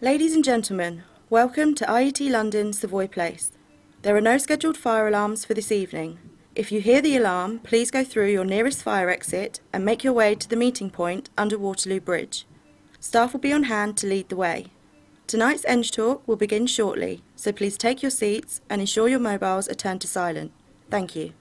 Ladies and gentlemen, welcome to IET London Savoy Place. There are no scheduled fire alarms for this evening. If you hear the alarm, please go through your nearest fire exit and make your way to the meeting point under Waterloo Bridge. Staff will be on hand to lead the way. Tonight's Eng talk will begin shortly, so please take your seats and ensure your mobiles are turned to silent. Thank you.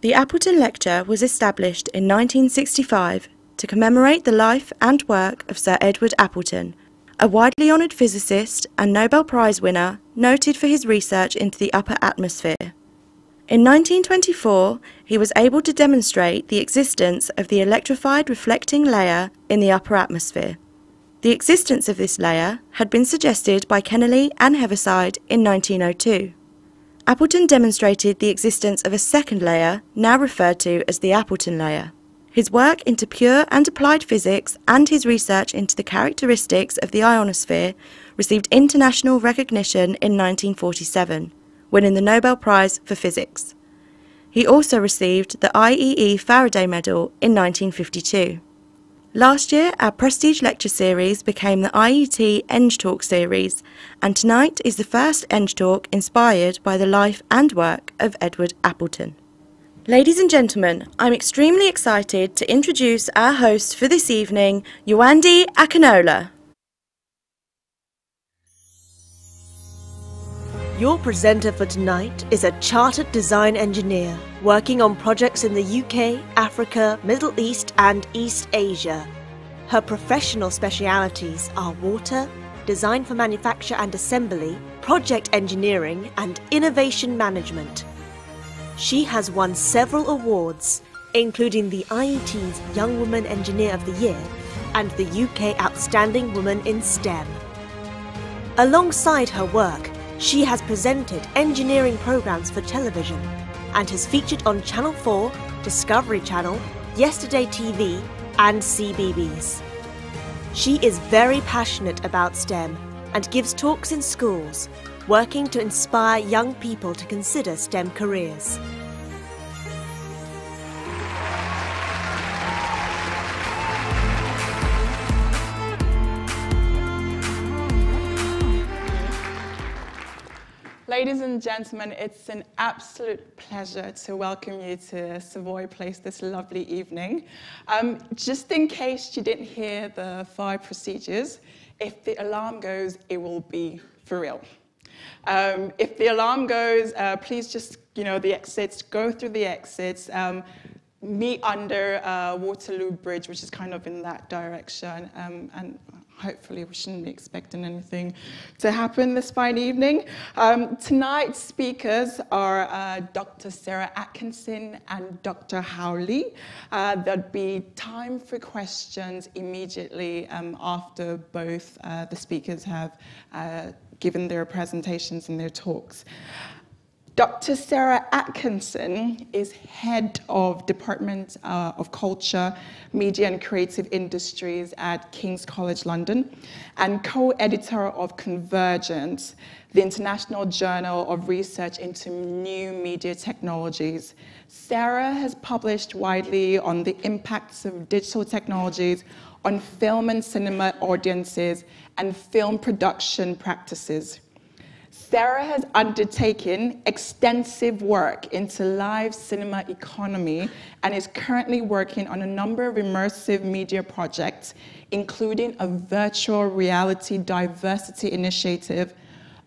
The Appleton Lecture was established in 1965 to commemorate the life and work of Sir Edward Appleton, a widely honoured physicist and Nobel Prize winner noted for his research into the upper atmosphere. In 1924, he was able to demonstrate the existence of the electrified reflecting layer in the upper atmosphere. The existence of this layer had been suggested by Kennelly and Heaviside in 1902. Appleton demonstrated the existence of a second layer, now referred to as the Appleton layer. His work into pure and applied physics and his research into the characteristics of the ionosphere received international recognition in 1947, winning the Nobel Prize for Physics. He also received the IEE Faraday Medal in 1952. Last year, our Prestige Lecture Series became the IET Eng Talk Series, and tonight is the first Eng Talk inspired by the life and work of Edward Appleton. Ladies and gentlemen, I'm extremely excited to introduce our host for this evening, Yewande Akinola. Your presenter for tonight is a chartered design engineer working on projects in the UK, Africa, Middle East, and East Asia. Her professional specialities are water, design for manufacture and assembly, project engineering, and innovation management. She has won several awards, including the IET's Young Woman Engineer of the Year and the UK Outstanding Woman in STEM. Alongside her work, she has presented engineering programs for television and has featured on Channel 4, Discovery Channel, Yesterday TV, and CBeebies. She is very passionate about STEM and gives talks in schools, working to inspire young people to consider STEM careers. Ladies and gentlemen, it's an absolute pleasure to welcome you to Savoy Place this lovely evening. Um, just in case you didn't hear the fire procedures, if the alarm goes, it will be for real. Um, if the alarm goes, uh, please just, you know, the exits, go through the exits, um, meet under uh, Waterloo Bridge, which is kind of in that direction, um, and hopefully we shouldn't be expecting anything to happen this fine evening. Um, tonight's speakers are uh, Dr. Sarah Atkinson and Dr. Hao Li. Uh, there'll be time for questions immediately um, after both uh, the speakers have uh, given their presentations and their talks. Dr. Sarah Atkinson is head of Department uh, of Culture, Media and Creative Industries at King's College London and co-editor of Convergence, the International Journal of Research into New Media Technologies. Sarah has published widely on the impacts of digital technologies on film and cinema audiences and film production practices. Sarah has undertaken extensive work into live cinema economy and is currently working on a number of immersive media projects, including a virtual reality diversity initiative,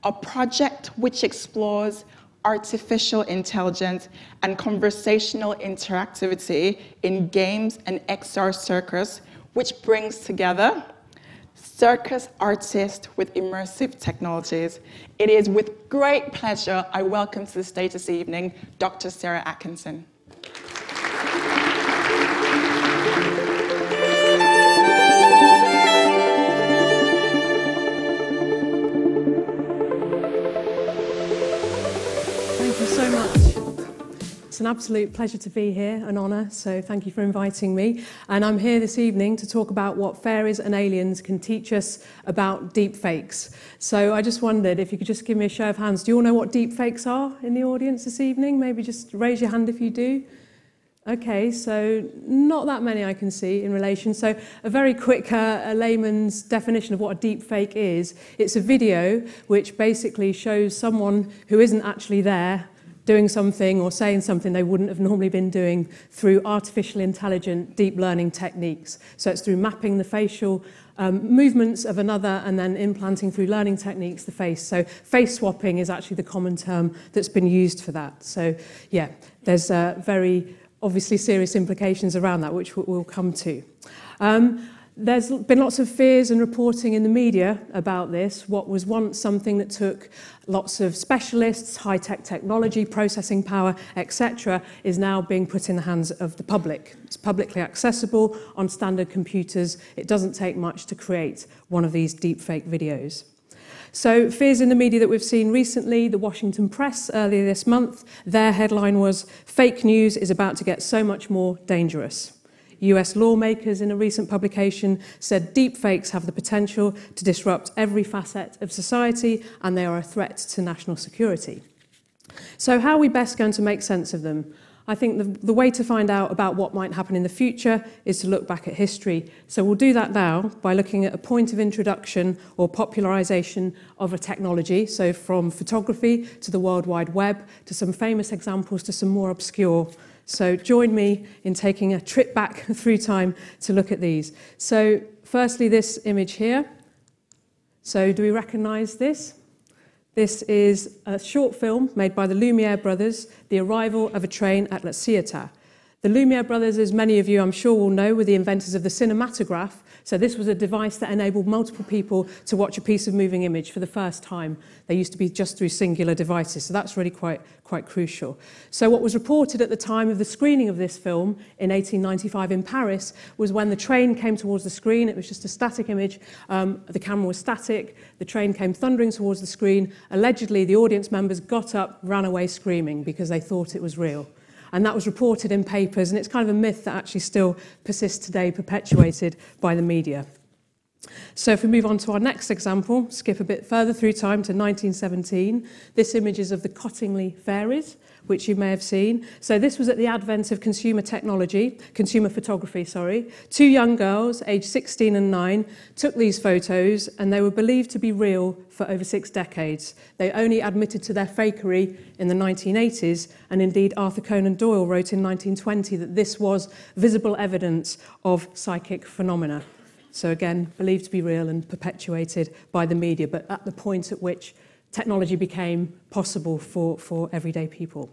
a project which explores artificial intelligence and conversational interactivity in games and XR circus, which brings together circus artist with immersive technologies. It is with great pleasure I welcome to the stage this evening Dr. Sarah Atkinson. It's an absolute pleasure to be here, an honour, so thank you for inviting me. And I'm here this evening to talk about what fairies and aliens can teach us about deepfakes. So I just wondered if you could just give me a show of hands. Do you all know what deepfakes are in the audience this evening? Maybe just raise your hand if you do. Okay, so not that many I can see in relation. So a very quick uh, a layman's definition of what a deep fake is. It's a video which basically shows someone who isn't actually there doing something or saying something they wouldn't have normally been doing through artificial intelligent deep learning techniques. So it's through mapping the facial um, movements of another and then implanting through learning techniques the face. So face swapping is actually the common term that's been used for that. So yeah, there's a very obviously serious implications around that, which we'll come to. Um, there's been lots of fears and reporting in the media about this. What was once something that took lots of specialists, high-tech technology, processing power, etc., is now being put in the hands of the public. It's publicly accessible on standard computers. It doesn't take much to create one of these deepfake videos. So fears in the media that we've seen recently, the Washington Press earlier this month, their headline was, fake news is about to get so much more dangerous. US lawmakers in a recent publication said deepfakes have the potential to disrupt every facet of society and they are a threat to national security. So how are we best going to make sense of them? I think the, the way to find out about what might happen in the future is to look back at history. So we'll do that now by looking at a point of introduction or popularization of a technology. So from photography to the World Wide Web to some famous examples to some more obscure. So join me in taking a trip back through time to look at these. So firstly, this image here. So do we recognize this? This is a short film made by the Lumiere brothers, The Arrival of a Train at La Ciotat. The Lumiere brothers, as many of you I'm sure will know, were the inventors of the cinematograph. So this was a device that enabled multiple people to watch a piece of moving image for the first time. They used to be just through singular devices, so that's really quite, quite crucial. So what was reported at the time of the screening of this film in 1895 in Paris was when the train came towards the screen, it was just a static image, um, the camera was static, the train came thundering towards the screen. Allegedly, the audience members got up, ran away screaming because they thought it was real. And that was reported in papers, and it's kind of a myth that actually still persists today, perpetuated by the media. So if we move on to our next example, skip a bit further through time to 1917, this image is of the Cottingley Fairies, which you may have seen. So this was at the advent of consumer technology, consumer photography, sorry. Two young girls, aged 16 and 9, took these photos and they were believed to be real for over six decades. They only admitted to their fakery in the 1980s, and indeed Arthur Conan Doyle wrote in 1920 that this was visible evidence of psychic phenomena. So again, believed to be real and perpetuated by the media, but at the point at which technology became possible for, for everyday people.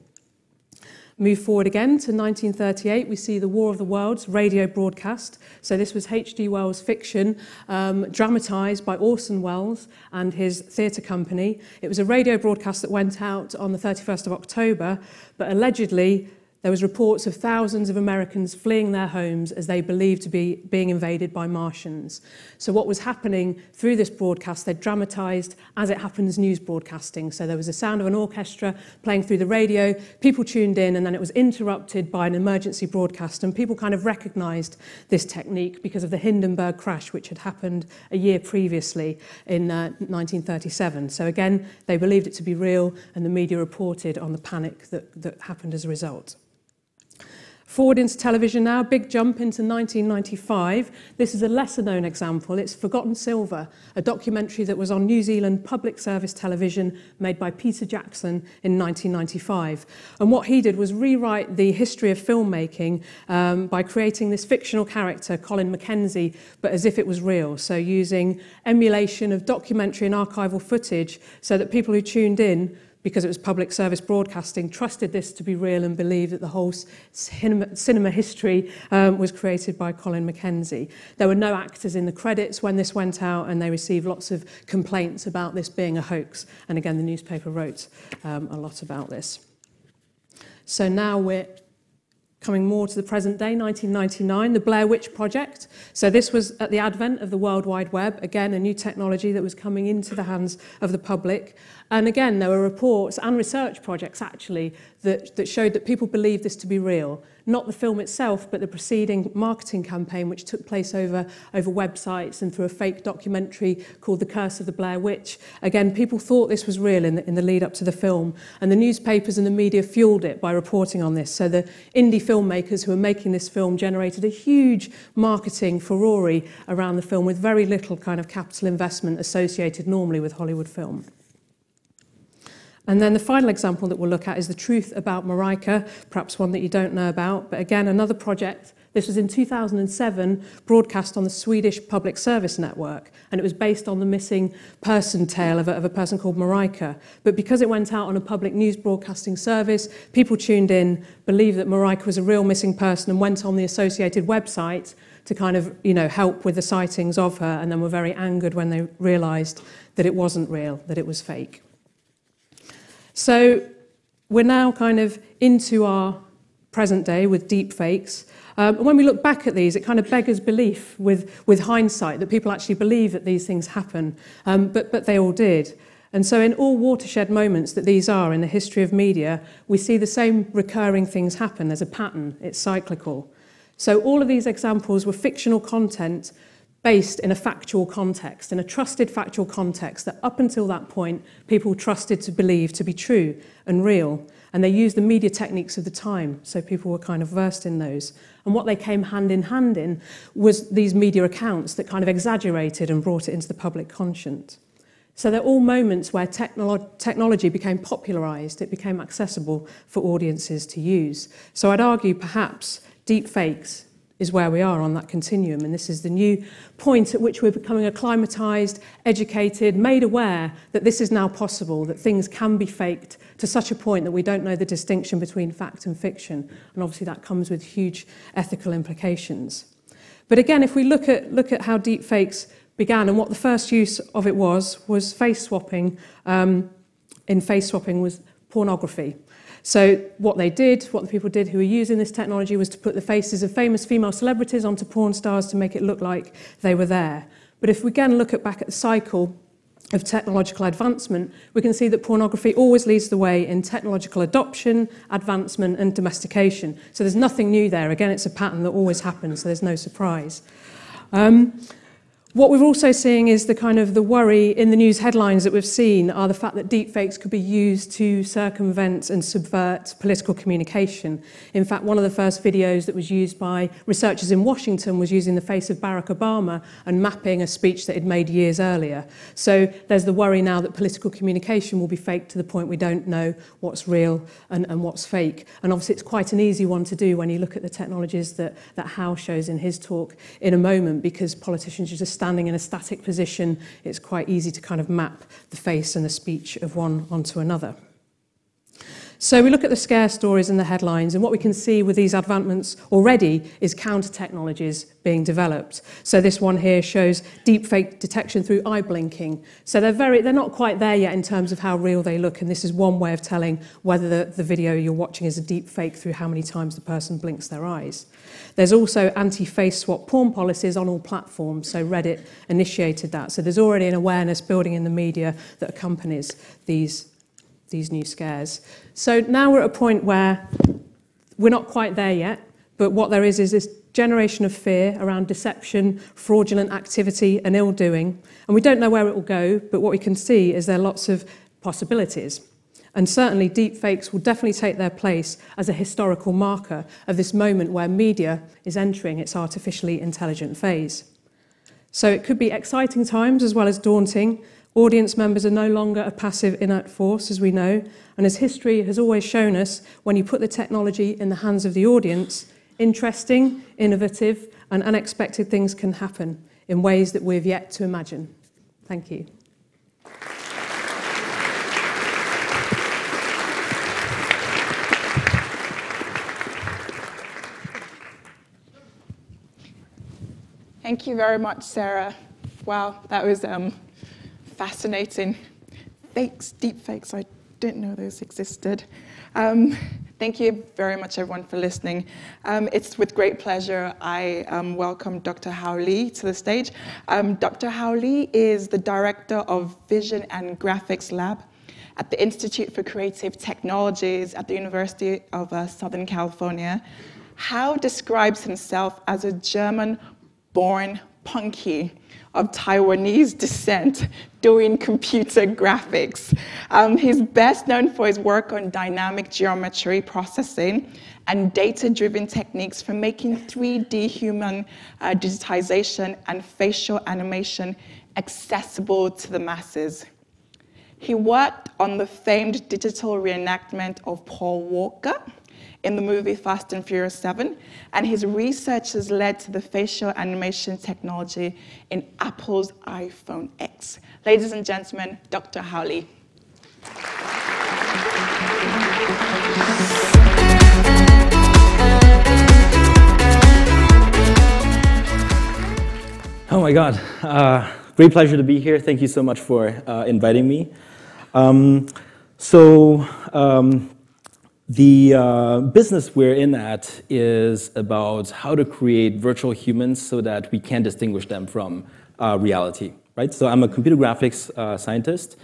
Move forward again to 1938, we see the War of the Worlds radio broadcast. So this was H.G. Wells' fiction, um, dramatised by Orson Welles and his theatre company. It was a radio broadcast that went out on the 31st of October, but allegedly There was reports of thousands of Americans fleeing their homes as they believed to be being invaded by Martians. So what was happening through this broadcast, they dramatized as it happens news broadcasting. So there was the sound of an orchestra playing through the radio, people tuned in, and then it was interrupted by an emergency broadcast. And people kind of recognized this technique because of the Hindenburg crash, which had happened a year previously in uh, 1937. So again, they believed it to be real, and the media reported on the panic that, that happened as a result. Forward into television now, big jump into 1995. This is a lesser known example. It's Forgotten Silver, a documentary that was on New Zealand public service television made by Peter Jackson in 1995. And what he did was rewrite the history of filmmaking um, by creating this fictional character, Colin McKenzie, but as if it was real. So using emulation of documentary and archival footage so that people who tuned in because it was public service broadcasting, trusted this to be real and believed that the whole cinema, cinema history um, was created by Colin McKenzie. There were no actors in the credits when this went out, and they received lots of complaints about this being a hoax. And again, the newspaper wrote um, a lot about this. So now we're coming more to the present day, 1999, the Blair Witch Project. So this was at the advent of the World Wide Web, again, a new technology that was coming into the hands of the public. And again, there were reports and research projects, actually, that, that showed that people believed this to be real. Not the film itself, but the preceding marketing campaign, which took place over, over websites and through a fake documentary called The Curse of the Blair Witch. Again, people thought this was real in the, in the lead up to the film, and the newspapers and the media fueled it by reporting on this. So the indie filmmakers who were making this film generated a huge marketing furore around the film with very little kind of capital investment associated normally with Hollywood film. And then the final example that we'll look at is the truth about Marika, perhaps one that you don't know about, but again, another project. This was in 2007, broadcast on the Swedish Public Service Network, and it was based on the missing person tale of a, of a person called Marika. But because it went out on a public news broadcasting service, people tuned in, believed that Marika was a real missing person, and went on the associated website to kind of, you know, help with the sightings of her, and then were very angered when they realised that it wasn't real, that it was fake. So we're now kind of into our present day with deep fakes. Um, and when we look back at these, it kind of beggars belief with, with hindsight that people actually believe that these things happen, um, but, but they all did. And so, in all watershed moments that these are in the history of media, we see the same recurring things happen. There's a pattern, it's cyclical. So, all of these examples were fictional content based in a factual context, in a trusted factual context that up until that point people trusted to believe to be true and real. And they used the media techniques of the time, so people were kind of versed in those. And what they came hand in hand in was these media accounts that kind of exaggerated and brought it into the public conscience. So they're all moments where technolo technology became popularized, it became accessible for audiences to use. So I'd argue perhaps deep fakes is where we are on that continuum. And this is the new point at which we're becoming acclimatized, educated, made aware that this is now possible, that things can be faked to such a point that we don't know the distinction between fact and fiction. And obviously that comes with huge ethical implications. But again, if we look at, look at how deep fakes began and what the first use of it was, was face swapping. Um, in face swapping was pornography. So what they did, what the people did who were using this technology was to put the faces of famous female celebrities onto porn stars to make it look like they were there. But if we again look at back at the cycle of technological advancement, we can see that pornography always leads the way in technological adoption, advancement and domestication. So there's nothing new there. Again, it's a pattern that always happens, so there's no surprise. Um, What we're also seeing is the kind of the worry in the news headlines that we've seen are the fact that deepfakes could be used to circumvent and subvert political communication. In fact, one of the first videos that was used by researchers in Washington was using the face of Barack Obama and mapping a speech that he'd made years earlier. So there's the worry now that political communication will be faked to the point we don't know what's real and, and what's fake. And obviously it's quite an easy one to do when you look at the technologies that, that Hao shows in his talk in a moment because politicians are just standing in a static position, it's quite easy to kind of map the face and the speech of one onto another. So we look at the scare stories and the headlines, and what we can see with these advancements already is counter technologies being developed. So this one here shows deepfake detection through eye blinking. So they're very, they're not quite there yet in terms of how real they look, and this is one way of telling whether the, the video you're watching is a deepfake through how many times the person blinks their eyes. There's also anti-face swap porn policies on all platforms, so Reddit initiated that. So there's already an awareness building in the media that accompanies these these new scares. So now we're at a point where we're not quite there yet, but what there is is this generation of fear around deception, fraudulent activity, and ill doing. And we don't know where it will go, but what we can see is there are lots of possibilities. And certainly, deep fakes will definitely take their place as a historical marker of this moment where media is entering its artificially intelligent phase. So it could be exciting times as well as daunting, Audience members are no longer a passive inert force, as we know, and as history has always shown us, when you put the technology in the hands of the audience, interesting, innovative, and unexpected things can happen in ways that we've yet to imagine. Thank you. Thank you very much, Sarah. Wow, that was um, fascinating. Fakes, deep fakes, I didn't know those existed. Um, Thank you very much, everyone, for listening. Um, it's with great pleasure I um, welcome Dr. Li to the stage. Um, Dr. Li is the Director of Vision and Graphics Lab at the Institute for Creative Technologies at the University of uh, Southern California. Hao describes himself as a German born punky of Taiwanese descent doing computer graphics. Um, he's best known for his work on dynamic geometry processing and data-driven techniques for making 3D human uh, digitization and facial animation accessible to the masses. He worked on the famed digital reenactment of Paul Walker, in the movie Fast and Furious 7, and his research has led to the facial animation technology in Apple's iPhone X. Ladies and gentlemen, Dr. Hao Li. Oh my God, uh, great pleasure to be here. Thank you so much for uh, inviting me. Um, so, um, the uh, business we're in at is about how to create virtual humans so that we can distinguish them from uh, reality, right? So I'm a computer graphics uh, scientist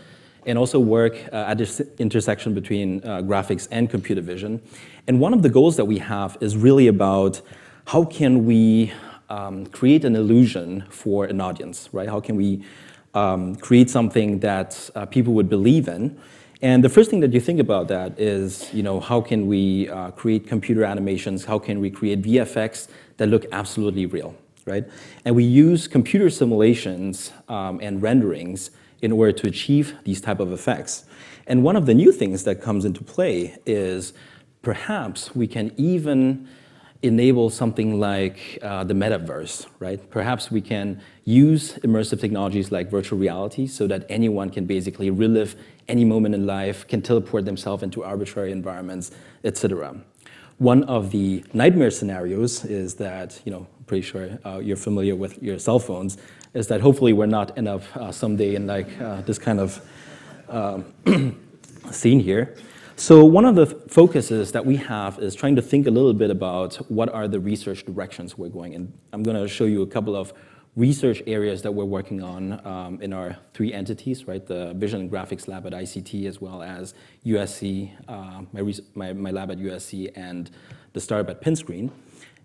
and also work uh, at this intersection between uh, graphics and computer vision. And one of the goals that we have is really about how can we um, create an illusion for an audience, right? How can we um, create something that uh, people would believe in and the first thing that you think about that is, you know, how can we uh, create computer animations? How can we create VFX that look absolutely real, right? And we use computer simulations um, and renderings in order to achieve these type of effects. And one of the new things that comes into play is perhaps we can even enable something like uh, the metaverse, right? Perhaps we can use immersive technologies like virtual reality so that anyone can basically relive any moment in life, can teleport themselves into arbitrary environments, etc. One of the nightmare scenarios is that, you know, I'm pretty sure uh, you're familiar with your cell phones, is that hopefully we're not end up uh, someday in like uh, this kind of um, scene here. So one of the focuses that we have is trying to think a little bit about what are the research directions we're going in. I'm going to show you a couple of research areas that we're working on um, in our three entities, right? The Vision and Graphics Lab at ICT, as well as USC, uh, my, my, my, lab at USC, and the startup at Pinscreen.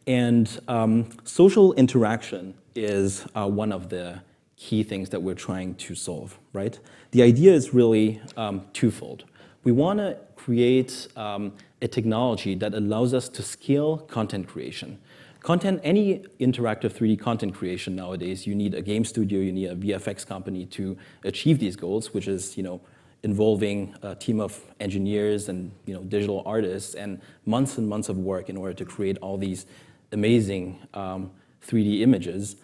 And um, social interaction is uh, one of the key things that we're trying to solve, right? The idea is really um, twofold. We want to create um, a technology that allows us to scale content creation. Content, any interactive 3D content creation nowadays, you need a game studio, you need a VFX company to achieve these goals, which is, you know, involving a team of engineers and, you know, digital artists and months and months of work in order to create all these amazing um, 3D images.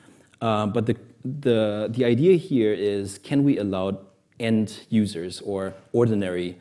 Uh, but the, the, the idea here is, can we allow end users or ordinary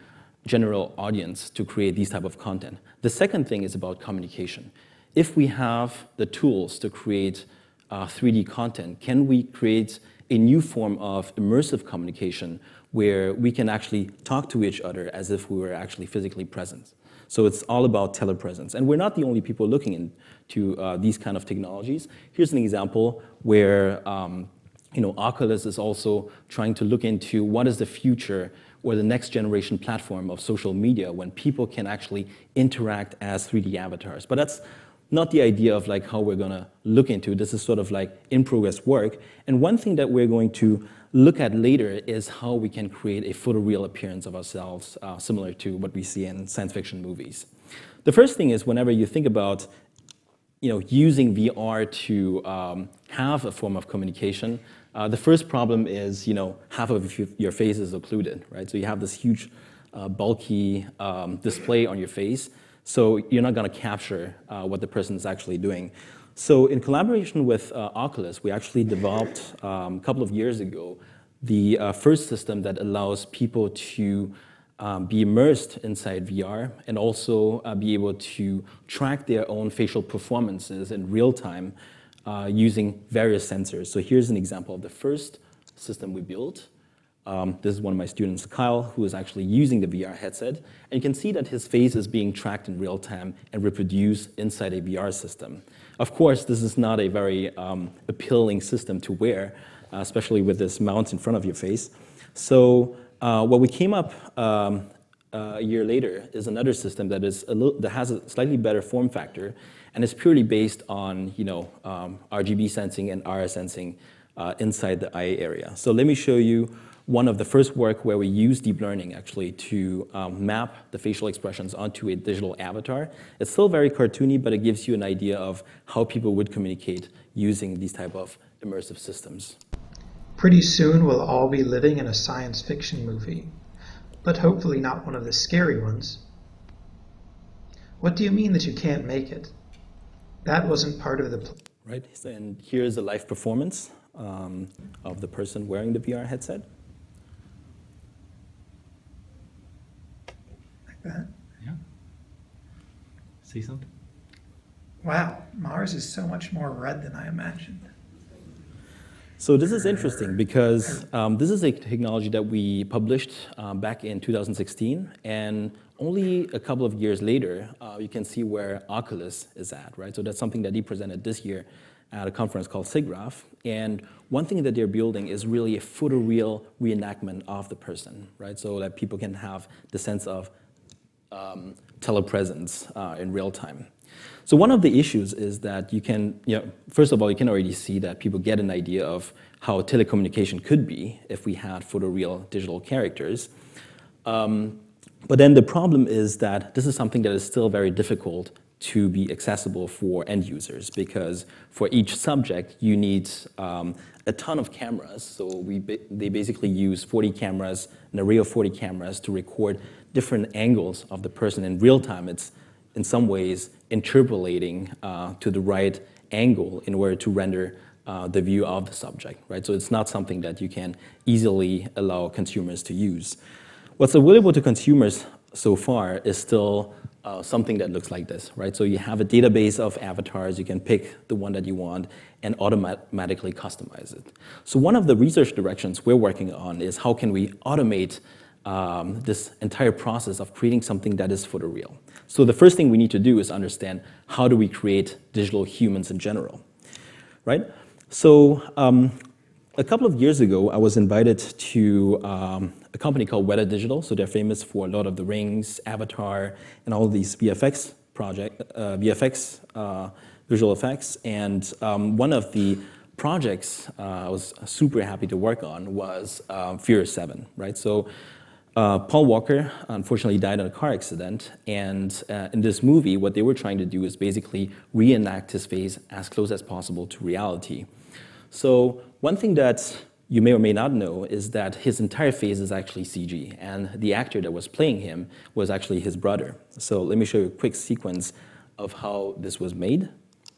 general audience to create these type of content? The second thing is about communication if we have the tools to create uh, 3D content, can we create a new form of immersive communication where we can actually talk to each other as if we were actually physically present? So it's all about telepresence. And we're not the only people looking into uh, these kind of technologies. Here's an example where um, you know, Oculus is also trying to look into what is the future or the next generation platform of social media when people can actually interact as 3D avatars. But that's not the idea of like how we're going to look into. This is sort of like in progress work. And one thing that we're going to look at later is how we can create a photoreal appearance of ourselves, uh, similar to what we see in science fiction movies. The first thing is whenever you think about you know, using VR to um, have a form of communication, uh, the first problem is you know, half of your face is occluded, right? So you have this huge, uh, bulky um, display on your face. So you're not going to capture uh, what the person is actually doing. So in collaboration with uh, Oculus, we actually developed um, a couple of years ago the uh, first system that allows people to um, be immersed inside VR and also uh, be able to track their own facial performances in real time uh, using various sensors. So here's an example of the first system we built. Um, this is one of my students, Kyle, who is actually using the VR headset. And you can see that his face is being tracked in real time and reproduced inside a VR system. Of course, this is not a very um, appealing system to wear, uh, especially with this mount in front of your face. So uh, what we came up um, uh, a year later is another system that, is that has a slightly better form factor and is purely based on you know, um, RGB sensing and RF sensing uh, inside the eye area. So let me show you one of the first work where we use deep learning actually to um, map the facial expressions onto a digital avatar. It's still very cartoony, but it gives you an idea of how people would communicate using these type of immersive systems. Pretty soon we'll all be living in a science fiction movie, but hopefully not one of the scary ones. What do you mean that you can't make it? That wasn't part of the plan. Right, and here's a live performance um, of the person wearing the VR headset. That. Yeah. See something? Wow, Mars is so much more red than I imagined. So this is interesting because um, this is a technology that we published um, back in 2016, and only a couple of years later, uh, you can see where Oculus is at, right? So that's something that he presented this year at a conference called SIGGRAPH. And one thing that they're building is really a photoreal reenactment of the person, right? So that people can have the sense of um, telepresence uh, in real time. So one of the issues is that you can, you know, first of all, you can already see that people get an idea of how telecommunication could be if we had photoreal digital characters. Um, but then the problem is that this is something that is still very difficult to be accessible for end users because for each subject you need um, a ton of cameras. So we they basically use 40 cameras, an array of 40 cameras to record different angles of the person in real time. It's in some ways interpolating uh, to the right angle in order to render uh, the view of the subject, right? So it's not something that you can easily allow consumers to use. What's available to consumers so far is still uh, something that looks like this, right? So you have a database of avatars, you can pick the one that you want and automatically customize it. So one of the research directions we're working on is how can we automate um, this entire process of creating something that is for the real. So the first thing we need to do is understand how do we create digital humans in general, right? So um, a couple of years ago, I was invited to um, a company called Weta Digital. So they're famous for Lord of the Rings, Avatar, and all these VFX project, uh, VFX uh, visual effects. And um, one of the projects uh, I was super happy to work on was uh, Furious 7, right? So uh, Paul Walker unfortunately died in a car accident, and uh, in this movie, what they were trying to do is basically reenact his face as close as possible to reality. So one thing that you may or may not know is that his entire face is actually CG, and the actor that was playing him was actually his brother. So let me show you a quick sequence of how this was made,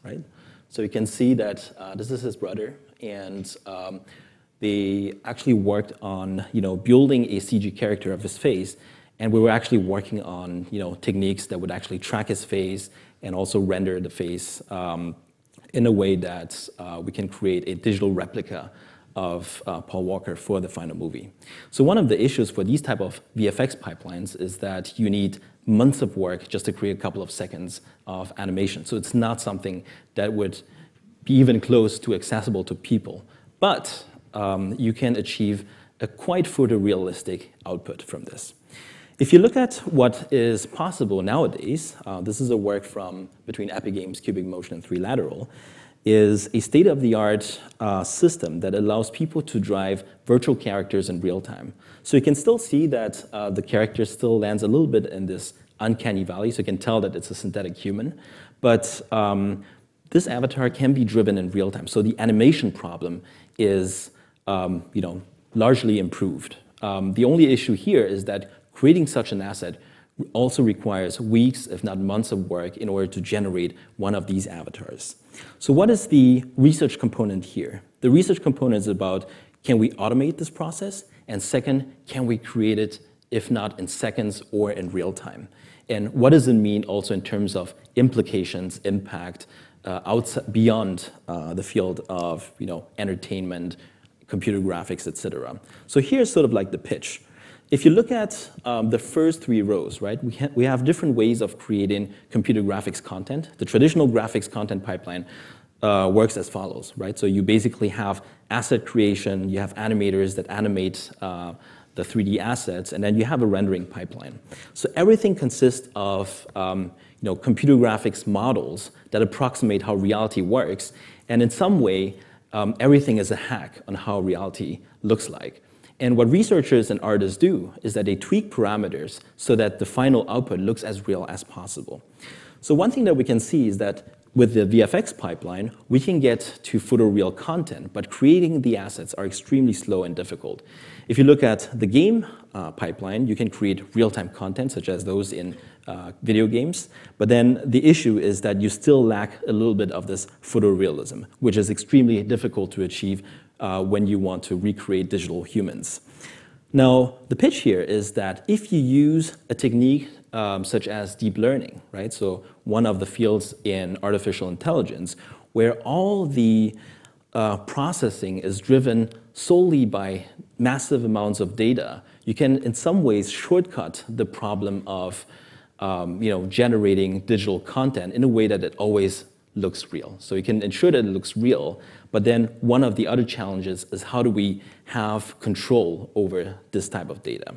right? So you can see that uh, this is his brother, and um, they actually worked on you know, building a CG character of his face, and we were actually working on you know, techniques that would actually track his face and also render the face um, in a way that uh, we can create a digital replica of uh, Paul Walker for the final movie. So one of the issues for these type of VFX pipelines is that you need months of work just to create a couple of seconds of animation. So it's not something that would be even close to accessible to people. But um, you can achieve a quite photorealistic output from this. If you look at what is possible nowadays, uh, this is a work from between Epic Games, Cubic Motion, and 3Lateral, is a state-of-the-art uh, system that allows people to drive virtual characters in real time. So you can still see that uh, the character still lands a little bit in this uncanny valley, so you can tell that it's a synthetic human. But um, this avatar can be driven in real time. So the animation problem is you know, largely improved. Um, the only issue here is that creating such an asset also requires weeks, if not months of work in order to generate one of these avatars. So what is the research component here? The research component is about can we automate this process? And second, can we create it, if not in seconds or in real time? And what does it mean also in terms of implications, impact, uh, outside, beyond uh, the field of you know, entertainment, computer graphics, etc. So here's sort of like the pitch. If you look at um, the first three rows, right, we, ha we have different ways of creating computer graphics content. The traditional graphics content pipeline uh, works as follows, right? So you basically have asset creation, you have animators that animate uh, the 3D assets, and then you have a rendering pipeline. So everything consists of um, you know, computer graphics models that approximate how reality works, and in some way, um, everything is a hack on how reality looks like. And what researchers and artists do is that they tweak parameters so that the final output looks as real as possible. So one thing that we can see is that with the VFX pipeline, we can get to photoreal content, but creating the assets are extremely slow and difficult. If you look at the game uh, pipeline, you can create real-time content, such as those in uh, video games, but then the issue is that you still lack a little bit of this photorealism, which is extremely difficult to achieve uh, when you want to recreate digital humans. Now, the pitch here is that if you use a technique um, such as deep learning, right? So one of the fields in artificial intelligence where all the uh, processing is driven solely by massive amounts of data, you can in some ways shortcut the problem of um, you know, generating digital content in a way that it always looks real. So you can ensure that it looks real, but then one of the other challenges is how do we have control over this type of data?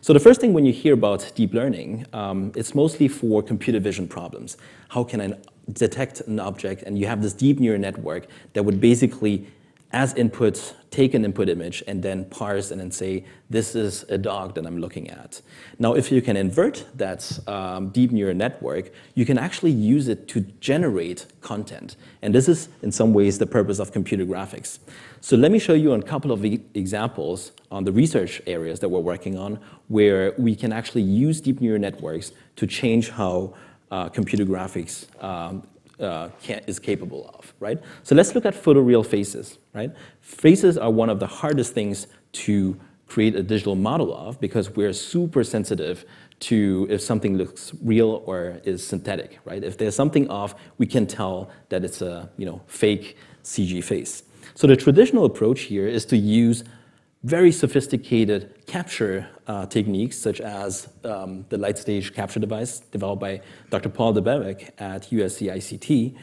So the first thing when you hear about deep learning, um, it's mostly for computer vision problems. How can I detect an object and you have this deep neural network that would basically as input, take an input image and then parse and then say, this is a dog that I'm looking at. Now, if you can invert that um, deep neural network, you can actually use it to generate content. And this is, in some ways, the purpose of computer graphics. So let me show you a couple of examples on the research areas that we're working on, where we can actually use deep neural networks to change how uh, computer graphics um, uh, is capable of, right? So let's look at photoreal faces, right? Faces are one of the hardest things to create a digital model of because we're super sensitive to if something looks real or is synthetic, right? If there's something off, we can tell that it's a you know fake CG face. So the traditional approach here is to use very sophisticated capture uh, techniques, such as um, the light stage capture device developed by Dr. Paul Debevec at USC ICT.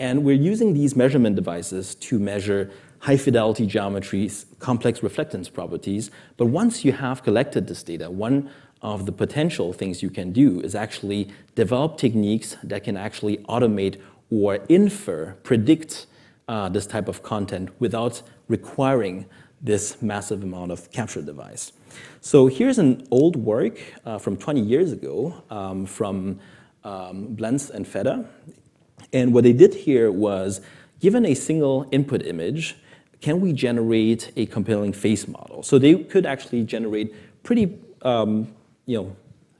And we're using these measurement devices to measure high fidelity geometries, complex reflectance properties. But once you have collected this data, one of the potential things you can do is actually develop techniques that can actually automate or infer, predict uh, this type of content without requiring this massive amount of capture device. So here's an old work uh, from 20 years ago um, from um, and Vetter. And what they did here was, given a single input image, can we generate a compelling face model? So they could actually generate pretty um, you know,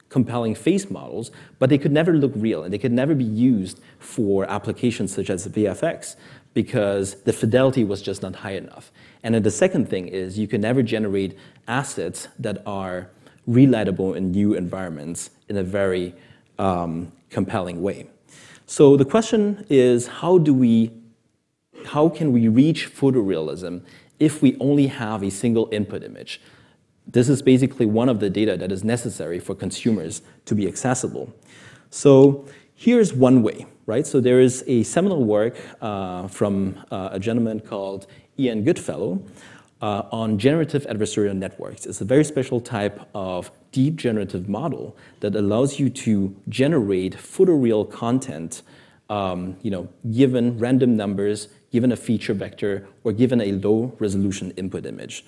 compelling face models, but they could never look real and they could never be used for applications such as VFX because the fidelity was just not high enough. And then the second thing is you can never generate assets that are relatable in new environments in a very um, compelling way. So the question is how do we, how can we reach photorealism if we only have a single input image? This is basically one of the data that is necessary for consumers to be accessible. So here's one way, right? So there is a seminal work uh, from uh, a gentleman called Ian Goodfellow uh, on generative adversarial networks. It's a very special type of deep generative model that allows you to generate photoreal content um, you know, given random numbers, given a feature vector, or given a low resolution input image.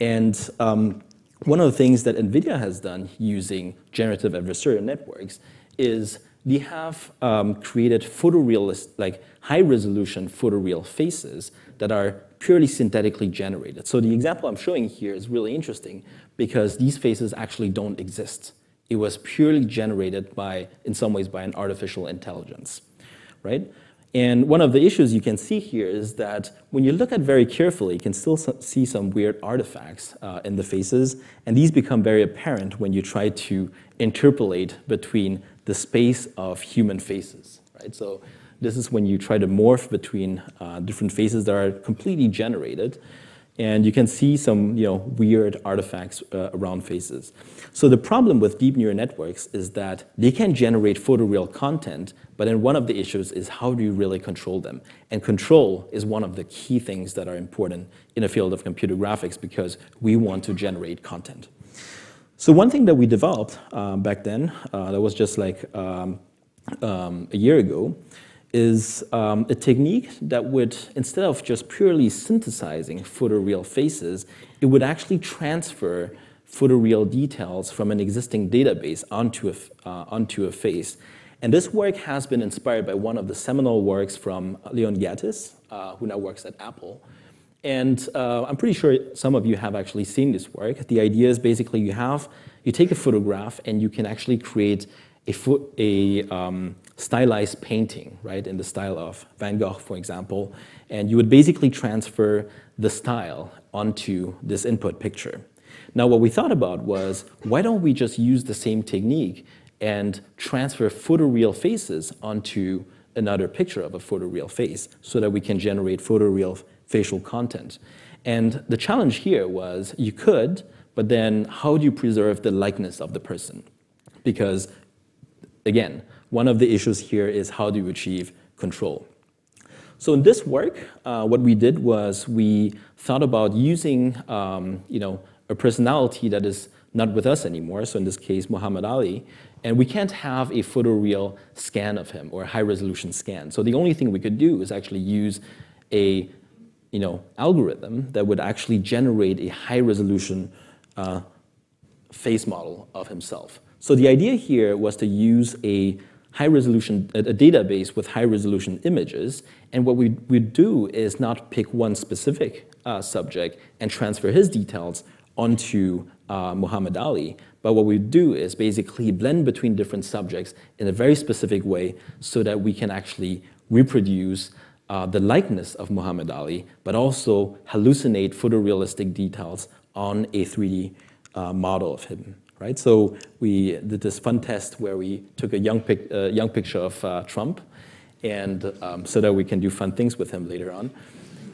And um, one of the things that NVIDIA has done using generative adversarial networks is they have um, created photorealist, like high resolution photoreal faces that are purely synthetically generated. So the example I'm showing here is really interesting because these faces actually don't exist. It was purely generated by, in some ways, by an artificial intelligence, right? And one of the issues you can see here is that when you look at very carefully, you can still see some weird artifacts uh, in the faces, and these become very apparent when you try to interpolate between the space of human faces, right? So this is when you try to morph between uh, different faces that are completely generated. and you can see some you know, weird artifacts uh, around faces. So the problem with deep neural networks is that they can generate photoreal content, but then one of the issues is how do you really control them? And control is one of the key things that are important in the field of computer graphics because we want to generate content. So one thing that we developed uh, back then, uh, that was just like um, um, a year ago, is um, a technique that would, instead of just purely synthesizing photoreal faces, it would actually transfer photoreal details from an existing database onto a, uh, onto a face. And this work has been inspired by one of the seminal works from Leon Gatys, uh, who now works at Apple. And uh, I'm pretty sure some of you have actually seen this work. The idea is basically you have, you take a photograph and you can actually create a, a um, stylized painting, right, in the style of Van Gogh, for example, and you would basically transfer the style onto this input picture. Now, what we thought about was, why don't we just use the same technique and transfer photoreal faces onto another picture of a photoreal face so that we can generate photoreal facial content. And the challenge here was you could, but then how do you preserve the likeness of the person? Because, again, one of the issues here is how do you achieve control? So in this work, uh, what we did was we thought about using um, you know, a personality that is not with us anymore, so in this case, Muhammad Ali, and we can't have a photoreal scan of him or a high resolution scan. So the only thing we could do is actually use a you know, algorithm that would actually generate a high resolution uh, face model of himself. So the idea here was to use a high resolution, a, database with high resolution images. And what we would do is not pick one specific uh, subject and transfer his details onto uh, Muhammad Ali. But what we do is basically blend between different subjects in a very specific way so that we can actually reproduce uh, the likeness of Muhammad Ali, but also hallucinate photorealistic details on a 3D uh, model of him right? So we did this fun test where we took a young, pic, uh, young picture of uh, Trump, and um, so that we can do fun things with him later on.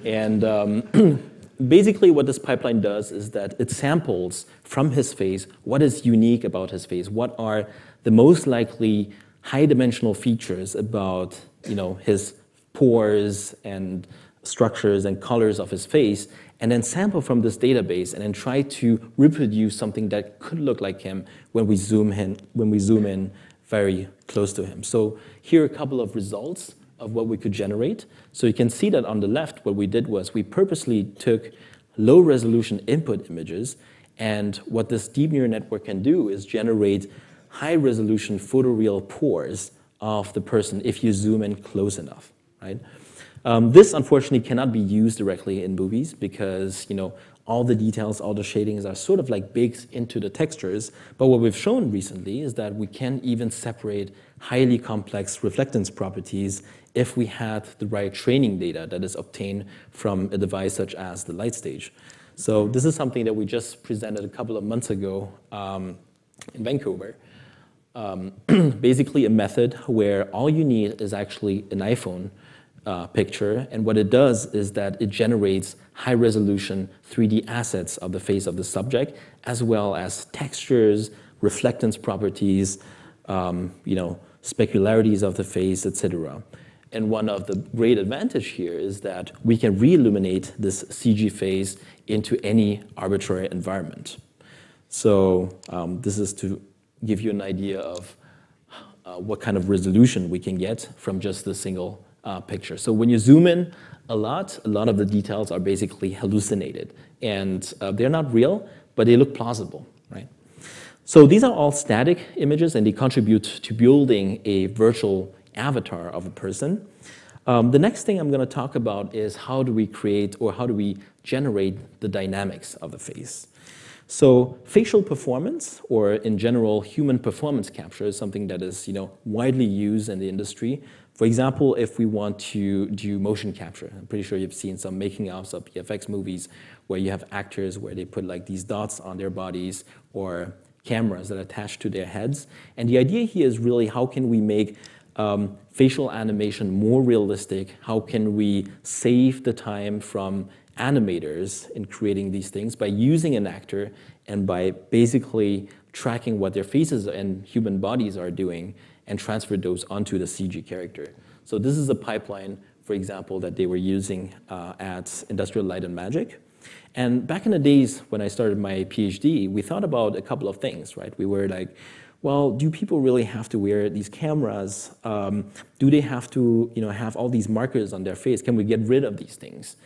And um, basically, what this pipeline does is that it samples from his face what is unique about his face, what are the most likely high-dimensional features about you know his pores and structures and colors of his face, and then sample from this database and then try to reproduce something that could look like him when we zoom in, when we zoom in very close to him. So here are a couple of results of what we could generate. So you can see that on the left, what we did was we purposely took low resolution input images and what this deep neural network can do is generate high resolution photoreal pores of the person if you zoom in close enough, right? Um, this, unfortunately, cannot be used directly in movies because, you know, all the details, all the shadings are sort of like baked into the textures. But what we've shown recently is that we can even separate highly complex reflectance properties if we had the right training data that is obtained from a device such as the light stage. So this is something that we just presented a couple of months ago um, in Vancouver. Um, basically a method where all you need is actually an iPhone uh, picture. And what it does is that it generates high resolution 3D assets of the face of the subject, as well as textures, reflectance properties, um, you know, specularities of the face, etc. And one of the great advantage here is that we can re-illuminate this CG face into any arbitrary environment. So um, this is to give you an idea of uh, what kind of resolution we can get from just the single uh, picture. So when you zoom in a lot, a lot of the details are basically hallucinated. And uh, they're not real, but they look plausible, right? So these are all static images, and they contribute to building a virtual avatar of a person. Um, the next thing I'm going to talk about is how do we create or how do we generate the dynamics of the face. So facial performance, or in general, human performance capture is something that is you know, widely used in the industry for example, if we want to do motion capture, I'm pretty sure you've seen some making ofs of VFX movies where you have actors where they put like these dots on their bodies or cameras that attach to their heads. And the idea here is really how can we make um, facial animation more realistic? How can we save the time from animators in creating these things by using an actor and by basically tracking what their faces and human bodies are doing and transfer those onto the CG character. So this is a pipeline, for example, that they were using uh, at Industrial Light and Magic. And back in the days when I started my PhD, we thought about a couple of things, right? We were like, well, do people really have to wear these cameras? Um, do they have to you know, have all these markers on their face? Can we get rid of these things?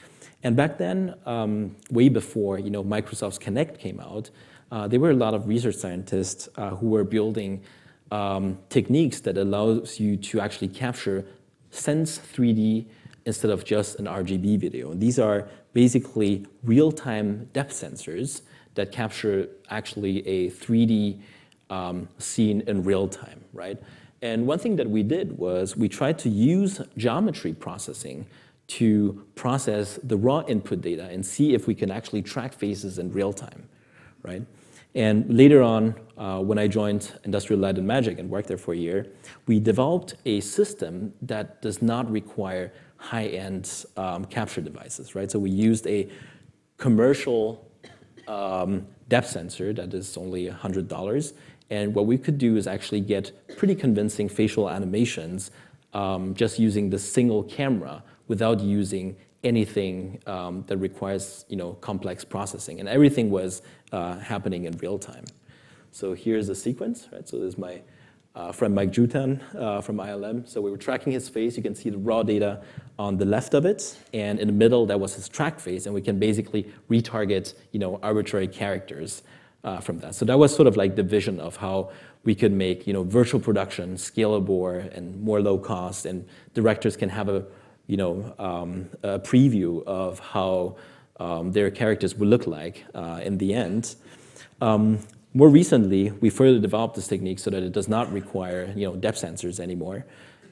And back then, um, way before you know, Microsoft's Kinect came out, uh, there were a lot of research scientists uh, who were building um, techniques that allows you to actually capture sense 3D instead of just an RGB video. And these are basically real-time depth sensors that capture actually a 3D um, scene in real time, right? And one thing that we did was we tried to use geometry processing to process the raw input data and see if we can actually track faces in real time, right? And later on, uh, when I joined Industrial Light and Magic and worked there for a year, we developed a system that does not require high-end um, capture devices, right? So we used a commercial um, depth sensor that is only $100. And what we could do is actually get pretty convincing facial animations um, just using the single camera without using anything um, that requires you know, complex processing. And everything was uh, happening in real time. So here's a sequence, right? So this is my uh, friend Mike Jutan uh, from ILM. So we were tracking his face. You can see the raw data on the left of it. And in the middle, that was his track face. And we can basically retarget you know, arbitrary characters uh, from that. So that was sort of like the vision of how we could make you know, virtual production scalable and more low cost. And directors can have a you know, um, a preview of how um, their characters will look like uh, in the end. Um, more recently, we further developed this technique so that it does not require you know, depth sensors anymore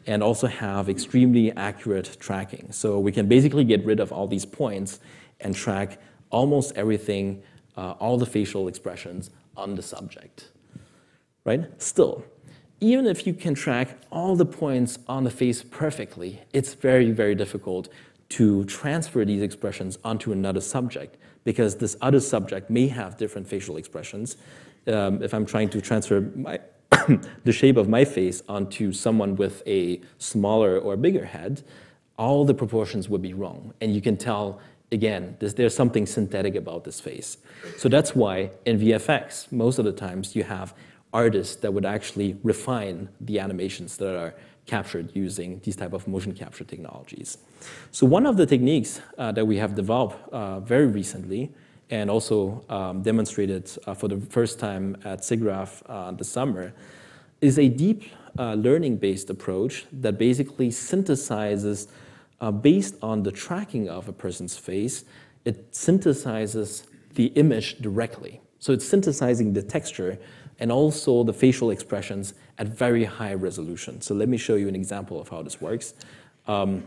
and also have extremely accurate tracking. So we can basically get rid of all these points and track almost everything, uh, all the facial expressions on the subject, right? Still, even if you can track all the points on the face perfectly, it's very, very difficult to transfer these expressions onto another subject because this other subject may have different facial expressions. Um, if I'm trying to transfer my the shape of my face onto someone with a smaller or bigger head, all the proportions would be wrong. And you can tell, again, there's, there's something synthetic about this face. So that's why in VFX, most of the times you have artists that would actually refine the animations that are captured using these type of motion capture technologies. So one of the techniques uh, that we have developed uh, very recently and also um, demonstrated uh, for the first time at SIGGRAPH uh, this summer is a deep uh, learning-based approach that basically synthesizes, uh, based on the tracking of a person's face, it synthesizes the image directly. So it's synthesizing the texture and also the facial expressions at very high resolution. So let me show you an example of how this works. Um,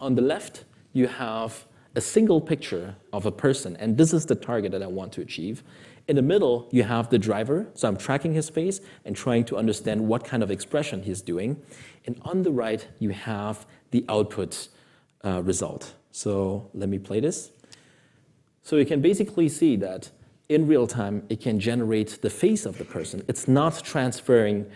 on the left, you have a single picture of a person, and this is the target that I want to achieve. In the middle, you have the driver, so I'm tracking his face and trying to understand what kind of expression he's doing. And on the right, you have the output uh, result. So let me play this. So you can basically see that in real time, it can generate the face of the person. It's not transferring,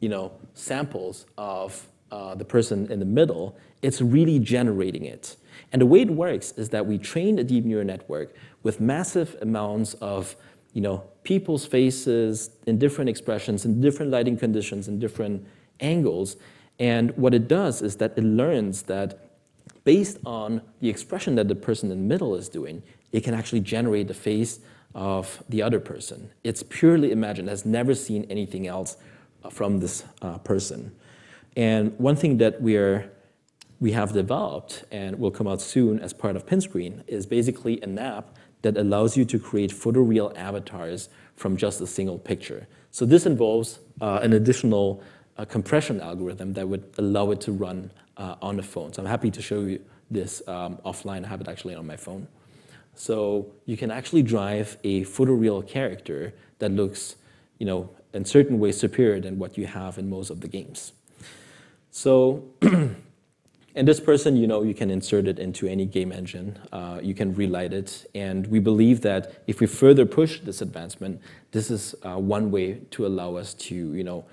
you know, samples of uh, the person in the middle. It's really generating it. And the way it works is that we train a deep neural network with massive amounts of, you know, people's faces in different expressions, in different lighting conditions, in different angles. And what it does is that it learns that based on the expression that the person in the middle is doing, it can actually generate the face of the other person. It's purely imagined, has never seen anything else uh, from this uh, person. And one thing that we are we have developed and will come out soon as part of Pinscreen is basically an app that allows you to create photoreal avatars from just a single picture. So this involves uh, an additional uh, compression algorithm that would allow it to run uh, on the phone. So I'm happy to show you this um, offline. I have it actually on my phone. So you can actually drive a photoreal character that looks, you know, in certain ways superior than what you have in most of the games. So And this person, you know, you can insert it into any game engine. Uh, you can relight it. And we believe that if we further push this advancement, this is uh, one way to allow us to, you know,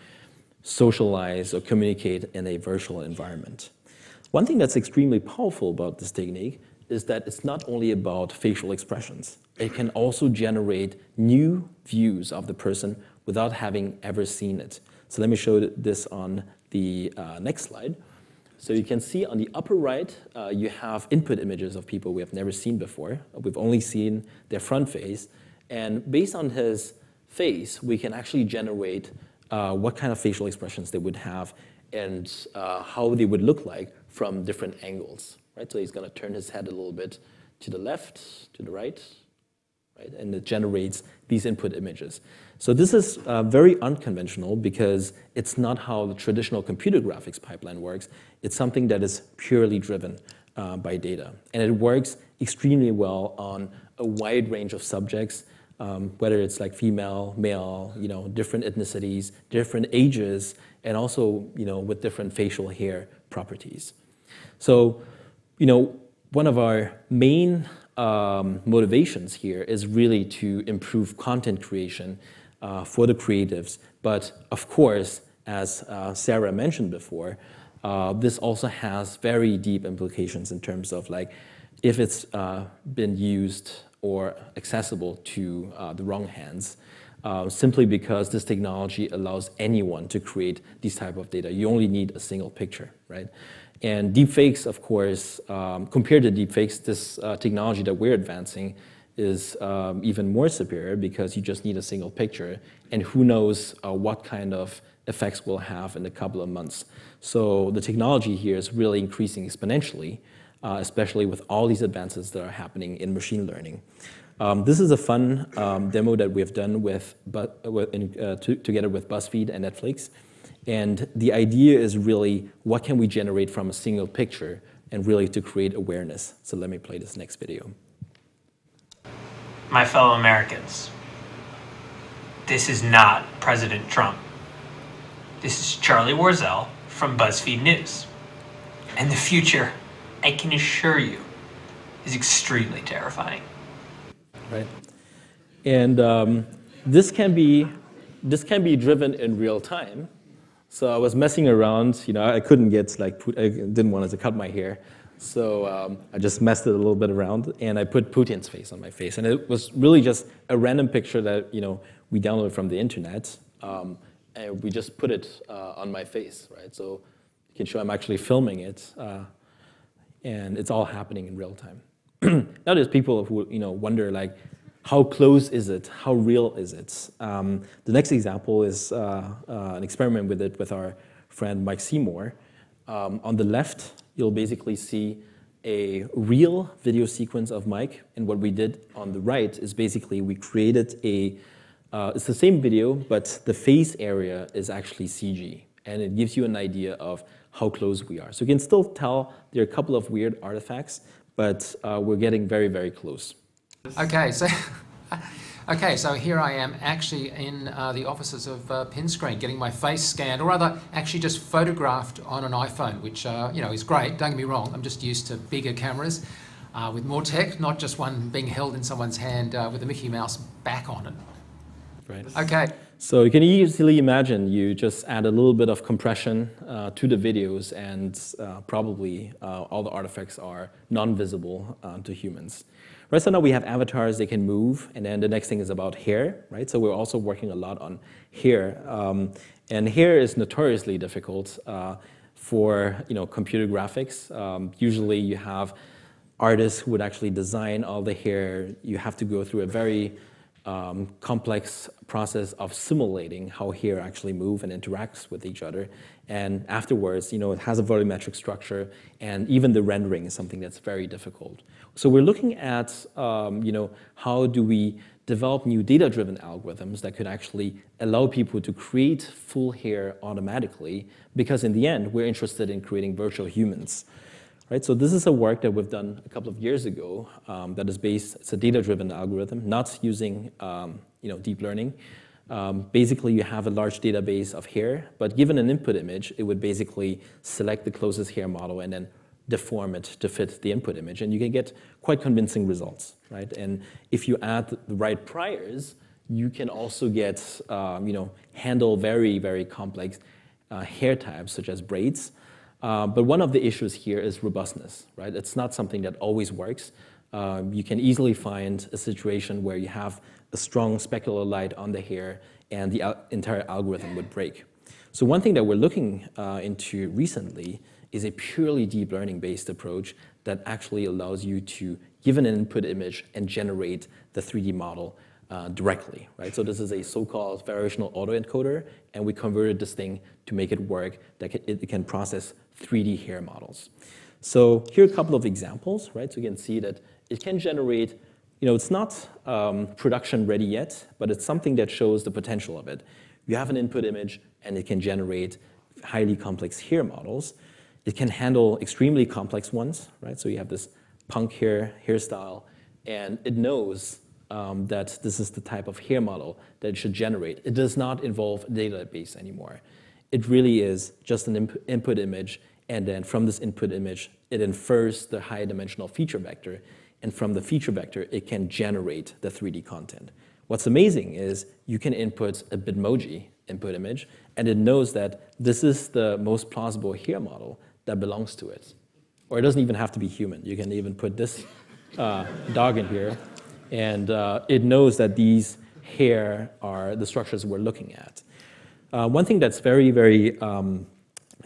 socialize or communicate in a virtual environment. One thing that's extremely powerful about this technique is that it's not only about facial expressions. It can also generate new views of the person without having ever seen it. So let me show this on the uh, next slide. So you can see on the upper right, uh, you have input images of people we have never seen before. We've only seen their front face. And based on his face, we can actually generate uh, what kind of facial expressions they would have and uh, how they would look like from different angles. Right? So he's going to turn his head a little bit to the left, to the right, right? and it generates these input images. So this is uh, very unconventional because it's not how the traditional computer graphics pipeline works. It's something that is purely driven uh, by data. And it works extremely well on a wide range of subjects, um, whether it's like female, male, you know, different ethnicities, different ages, and also, you know, with different facial hair properties. So, you know, one of our main um, motivations here is really to improve content creation uh, for the creatives. But of course, as uh, Sarah mentioned before, uh, this also has very deep implications in terms of like if it's uh, been used or accessible to uh, the wrong hands. Uh, simply because this technology allows anyone to create these type of data. You only need a single picture, right? And deepfakes, of course, um, compared to deepfakes, this technology that we're advancing is um, even more superior because you just need a single picture, and who knows uh, what kind of effects we'll have in a couple of months. So the technology here is really increasing exponentially, uh, especially with all these advances that are happening in machine learning. Um, this is a fun demo that we have done with, but, uh, together with BuzzFeed and Netflix. And the idea is really what can we generate from a single picture and really to create awareness. So let me play this next video my fellow Americans, this is not President Trump. This is Charlie Warzel from BuzzFeed News. And the future, I can assure you, is extremely terrifying. Right. And um, this can be this can be driven in real time. So I was messing around, you know, I couldn't get like I didn't want to cut my hair. So um, I just messed it a little bit around, and I put Putin's face on my face. And it was really just a random picture that you know we downloaded from the internet, um, and we just put it uh, on my face, right? So you can show I'm actually filming it, uh, and it's all happening in real time. now there's people who you know wonder like, how close is it? How real is it? Um, the next example is uh, uh an experiment with it with our friend Mike Seymour. Um, on the left, you'll basically see a real video sequence of Mike. And what we did on the right is basically we created a, uh, it's the same video, but the face area is actually CG. And it gives you an idea of how close we are. So you can still tell there are a couple of weird artifacts, but uh, we're getting very, very close. Okay, so Okay, so here I am actually in uh, the offices of uh, Pinscreen getting my face scanned, or rather actually just photographed on an iPhone, which uh, you know is great, don't get me wrong, I'm just used to bigger cameras uh, with more tech, not just one being held in someone's hand uh, with a Mickey Mouse back on it. Right. Okay. So you can easily imagine you just add a little bit of compression uh, to the videos and probably all the artifacts are non-visible to humans. Right, so now we have avatars, they can move, and then the next thing is about hair, right? So we're also working a lot on hair. Um, and hair is notoriously difficult uh, for you know, computer graphics. Um, usually you have artists who would actually design all the hair. You have to go through a very um, complex process of simulating how hair actually move and interacts with each other. And afterwards, you know, it has a volumetric structure, and even the rendering is something that's very difficult. So we're looking at, um, you know, how do we develop new data-driven algorithms that could actually allow people to create full hair automatically, because in the end, we're interested in creating virtual humans. Right, so this is a work that we've done a couple of years ago um, that is based, it's a data-driven algorithm, not using um, you know, deep learning. Um, basically, you have a large database of hair, but given an input image, it would basically select the closest hair model and then deform it to fit the input image, and you can get quite convincing results, right? And if you add the right priors, you can also get, um, you know, handle very, very complex uh, hair types such as braids. Uh, but one of the issues here is robustness, right? It's not something that always works. Um, you can easily find a situation where you have a strong specular light on the hair and the al entire algorithm would break. So one thing that we're looking uh, into recently is a purely deep learning based approach that actually allows you to give an input image and generate the 3D model uh, directly, right? So this is a so-called variational autoencoder, and we converted this thing to make it work that it can process 3D hair models. So here are a couple of examples, right? So you can see that it can generate, you know, it's not um, production ready yet, but it's something that shows the potential of it. You have an input image, and it can generate highly complex hair models. It can handle extremely complex ones, right? So you have this punk hair hairstyle, and it knows um, that this is the type of hair model that it should generate. It does not involve a database anymore. It really is just an input image, and then from this input image, it infers the high dimensional feature vector, and from the feature vector, it can generate the 3D content. What's amazing is you can input a Bitmoji input image, and it knows that this is the most plausible hair model that belongs to it. Or it doesn't even have to be human. You can even put this uh, dog in here, and uh, it knows that these hair are the structures we're looking at. Uh, one thing that's very, very um,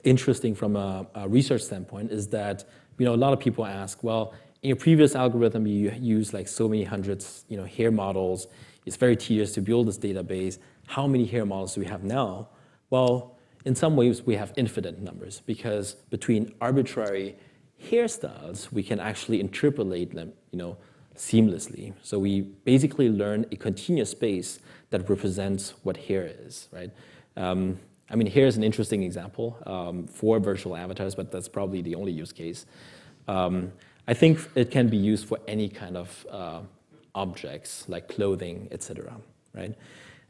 interesting from a, a, research standpoint is that you know a lot of people ask, well, in your previous algorithm you use like so many hundreds, you know, hair models. It's very tedious to build this database. How many hair models do we have now? Well, in some ways we have infinite numbers because between arbitrary hairstyles we can actually interpolate them, you know, seamlessly. So we basically learn a continuous space that represents what hair is, right? Um, I mean, here's an interesting example um, for virtual avatars, but that's probably the only use case. Um, I think it can be used for any kind of uh, objects like clothing, etc. Right?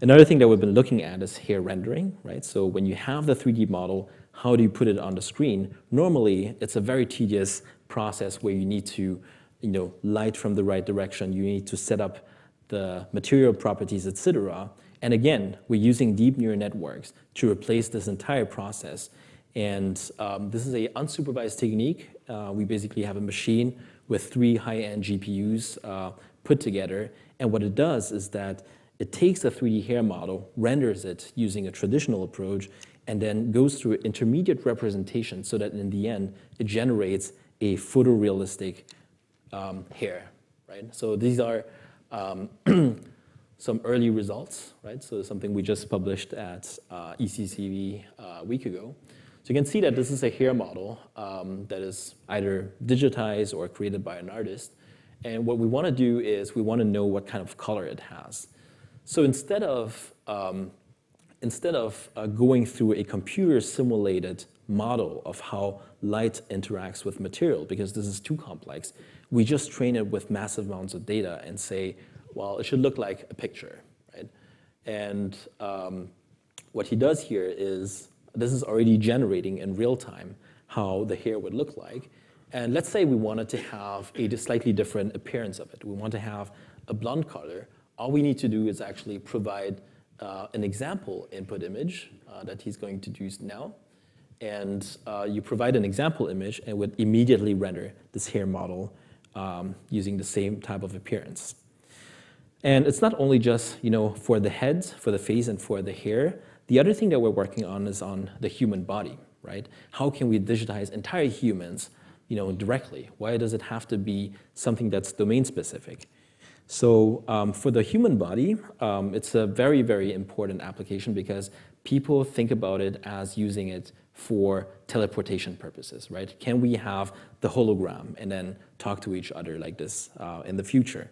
Another thing that we've been looking at is hair rendering, right? So when you have the 3D model, how do you put it on the screen? Normally, it's a very tedious process where you need to you know, light from the right direction, you need to set up the material properties, etc. And again, we're using deep neural networks to replace this entire process. And um, this is a unsupervised technique. Uh, we basically have a machine with three high-end GPUs uh, put together. And what it does is that it takes a 3D hair model, renders it using a traditional approach, and then goes through intermediate representation so that in the end, it generates a photorealistic um, hair, right? So these are um, some early results, right? So something we just published at uh, ECCV uh, a week ago. So you can see that this is a hair model um, that is either digitized or created by an artist. And what we want to do is we want to know what kind of color it has. So instead of, um, instead of uh, going through a computer simulated model of how light interacts with material, because this is too complex, we just train it with massive amounts of data and say, well, it should look like a picture, right? And um, what he does here is, this is already generating in real time how the hair would look like. And let's say we wanted to have a slightly different appearance of it. We want to have a blonde color. All we need to do is actually provide uh, an example input image uh, that he's going to use now. And uh, you provide an example image and would immediately render this hair model um, using the same type of appearance. And it's not only just you know, for the heads, for the face, and for the hair. The other thing that we're working on is on the human body, right? How can we digitize entire humans you know, directly? Why does it have to be something that's domain specific? So um, for the human body, um, it's a very, very important application because people think about it as using it for teleportation purposes, right? Can we have the hologram and then talk to each other like this uh, in the future?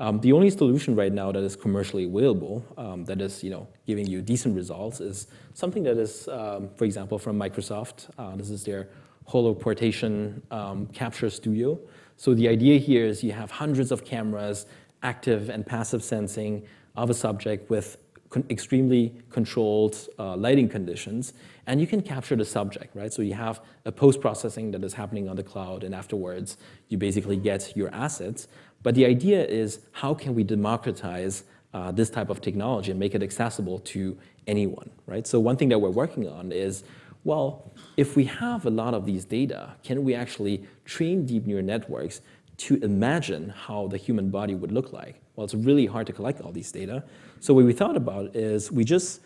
Um, the only solution right now that is commercially available, um, that is, you know, giving you decent results, is something that is, um, for example, from Microsoft. Uh, this is their holoportation um, capture studio. So the idea here is you have hundreds of cameras, active and passive sensing of a subject with con extremely controlled uh, lighting conditions, and you can capture the subject, right? So you have a post-processing that is happening on the cloud, and afterwards you basically get your assets. But the idea is how can we democratize uh, this type of technology and make it accessible to anyone, right? So one thing that we're working on is, well, if we have a lot of these data, can we actually train deep neural networks to imagine how the human body would look like? Well, it's really hard to collect all these data. So what we thought about is we just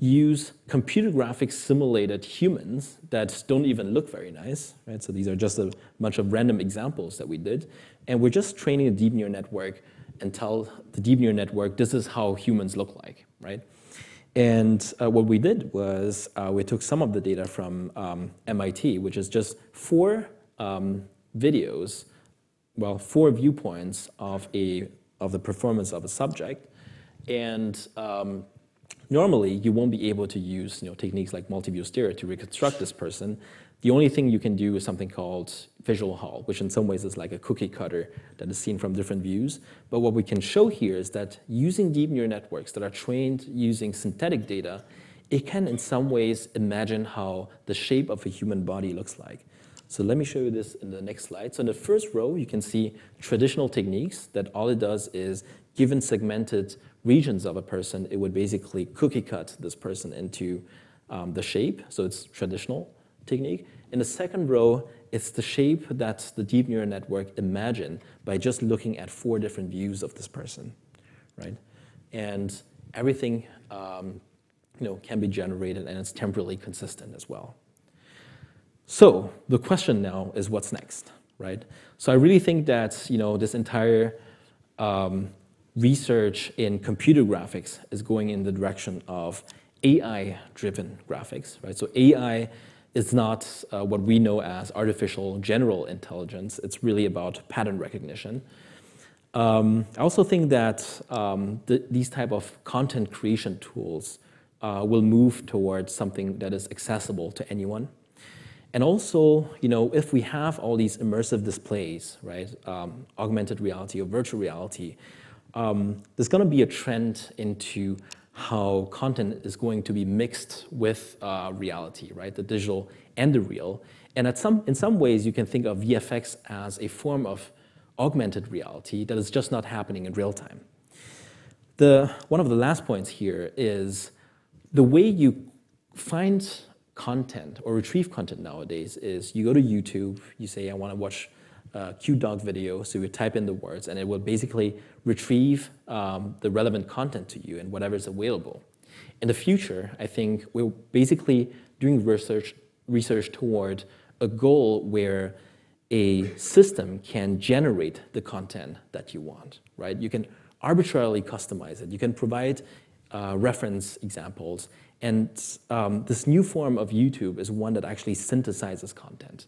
use computer graphics simulated humans that don't even look very nice, right? So these are just a bunch of random examples that we did. And we're just training a deep neural network and tell the deep neural network, this is how humans look like, right? And uh, what we did was uh, we took some of the data from um, MIT, which is just four um, videos, well, four viewpoints of, a, of the performance of a subject. And um, normally, you won't be able to use you know, techniques like multi-view stereo to reconstruct this person. The only thing you can do is something called visual hull, which in some ways is like a cookie cutter that is seen from different views. But what we can show here is that using deep neural networks that are trained using synthetic data, it can in some ways imagine how the shape of a human body looks like. So let me show you this in the next slide. So in the first row, you can see traditional techniques that all it does is given segmented regions of a person, it would basically cookie cut this person into um, the shape. So it's traditional technique. In the second row, it's the shape that the deep neural network imagined by just looking at four different views of this person, right? And everything um, you know, can be generated and it's temporally consistent as well. So the question now is what's next, right? So I really think that you know, this entire um, research in computer graphics is going in the direction of AI-driven graphics, right? So AI is not uh, what we know as artificial general intelligence. It's really about pattern recognition. Um, I also think that um, the, these type of content creation tools uh, will move towards something that is accessible to anyone. And also, you know, if we have all these immersive displays, right, um, augmented reality or virtual reality, um, there's going to be a trend into how content is going to be mixed with uh, reality, right? The digital and the real. And at some, in some ways, you can think of VFX as a form of augmented reality that is just not happening in real time. The, one of the last points here is the way you find content or retrieve content nowadays is you go to YouTube, you say, I want to watch uh, dog video. So you type in the words and it will basically retrieve um, the relevant content to you and whatever is available. In the future, I think we're basically doing research, research toward a goal where a system can generate the content that you want, right? You can arbitrarily customize it. You can provide uh, reference examples. And um, this new form of YouTube is one that actually synthesizes content,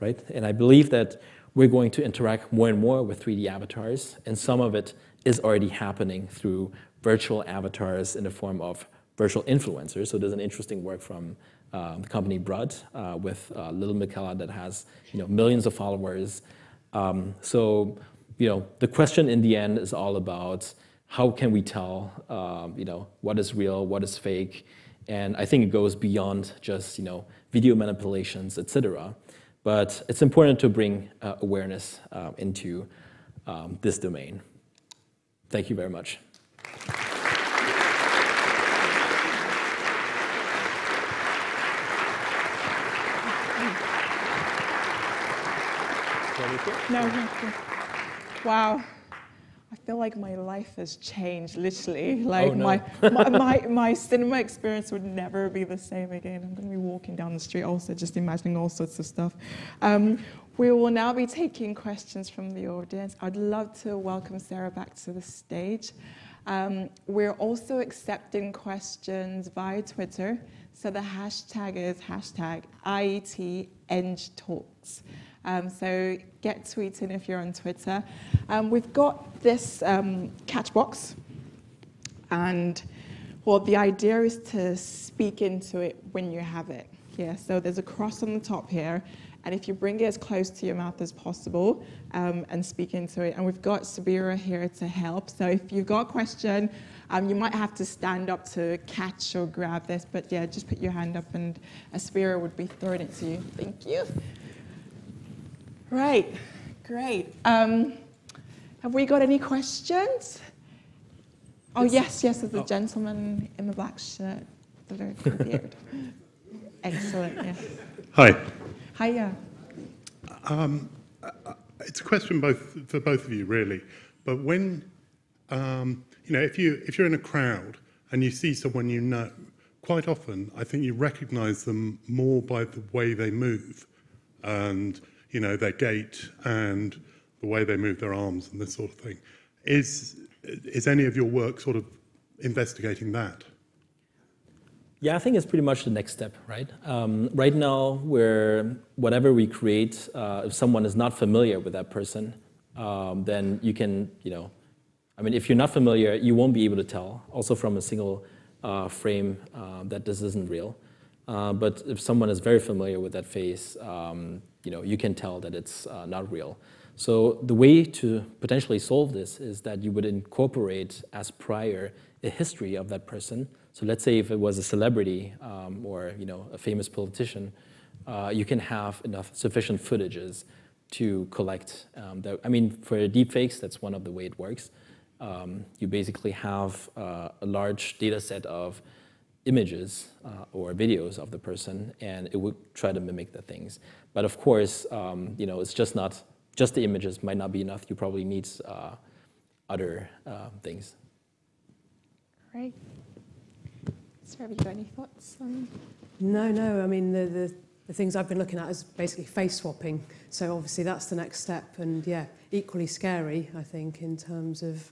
right? And I believe that we're going to interact more and more with 3D avatars, and some of it is already happening through virtual avatars in the form of virtual influencers. So there's an interesting work from uh, the company Brud uh, with uh, Lil Miquela that has you know, millions of followers. Um, so you know, the question in the end is all about how can we tell um, you know, what is real, what is fake, and I think it goes beyond just you know, video manipulations, et cetera. But it's important to bring uh, awareness uh, into um, this domain. Thank you very much. No, wow. I feel like my life has changed, literally. Oh, Like no. my, my, my, my cinema experience would never be the same again. I'm going to be walking down the street also, just imagining all sorts of stuff. Um, we will now be taking questions from the audience. I'd love to welcome Sarah back to the stage. Um, we're also accepting questions via Twitter. So the hashtag is hashtag IETEngTalks. Um, so get tweeting if you're on Twitter. Um, we've got this um, catch box, and well, the idea is to speak into it when you have it. Yeah, so there's a cross on the top here, and if you bring it as close to your mouth as possible um, and speak into it, and we've got Sabira here to help. So if you've got a question, Um, you might have to stand up to catch or grab this, but yeah, just put your hand up and a spear would be throwing it to you. Thank you. Right, great. Um, have we got any questions? Oh, yes, yes, there's a gentleman in the black shirt, the beard. Excellent, yeah. Hi. Hiya. Um, it's a question both for both of you, really. But when, um, you know, if you if you're in a crowd and you see someone you know, quite often I think you recognise them more by the way they move, and you know their gait and the way they move their arms and this sort of thing. Is is any of your work sort of investigating that? Yeah, I think it's pretty much the next step, right? Um, right now, where whatever we create, uh, if someone is not familiar with that person, um, then you can, you know, I mean, if you're not familiar, you won't be able to tell, also from a single uh, frame, uh, that this isn't real. Uh, but if someone is very familiar with that face, um, you know, you can tell that it's uh, not real. So the way to potentially solve this is that you would incorporate as prior a history of that person. So let's say if it was a celebrity um, or you know a famous politician, uh, you can have enough sufficient footages to collect. Um, the, I mean, for deepfakes, that's one of the way it works. Um, you basically have uh, a large data set of images uh, or videos of the person, and it would try to mimic the things. But of course, um, you know, it's just not just the images might not be enough. You probably need uh, other uh, things. Great. Sarah, have you got any thoughts? On... No, no. I mean, the, the, the things I've been looking at is basically face swapping. So obviously that's the next step. And yeah, equally scary, I think, in terms of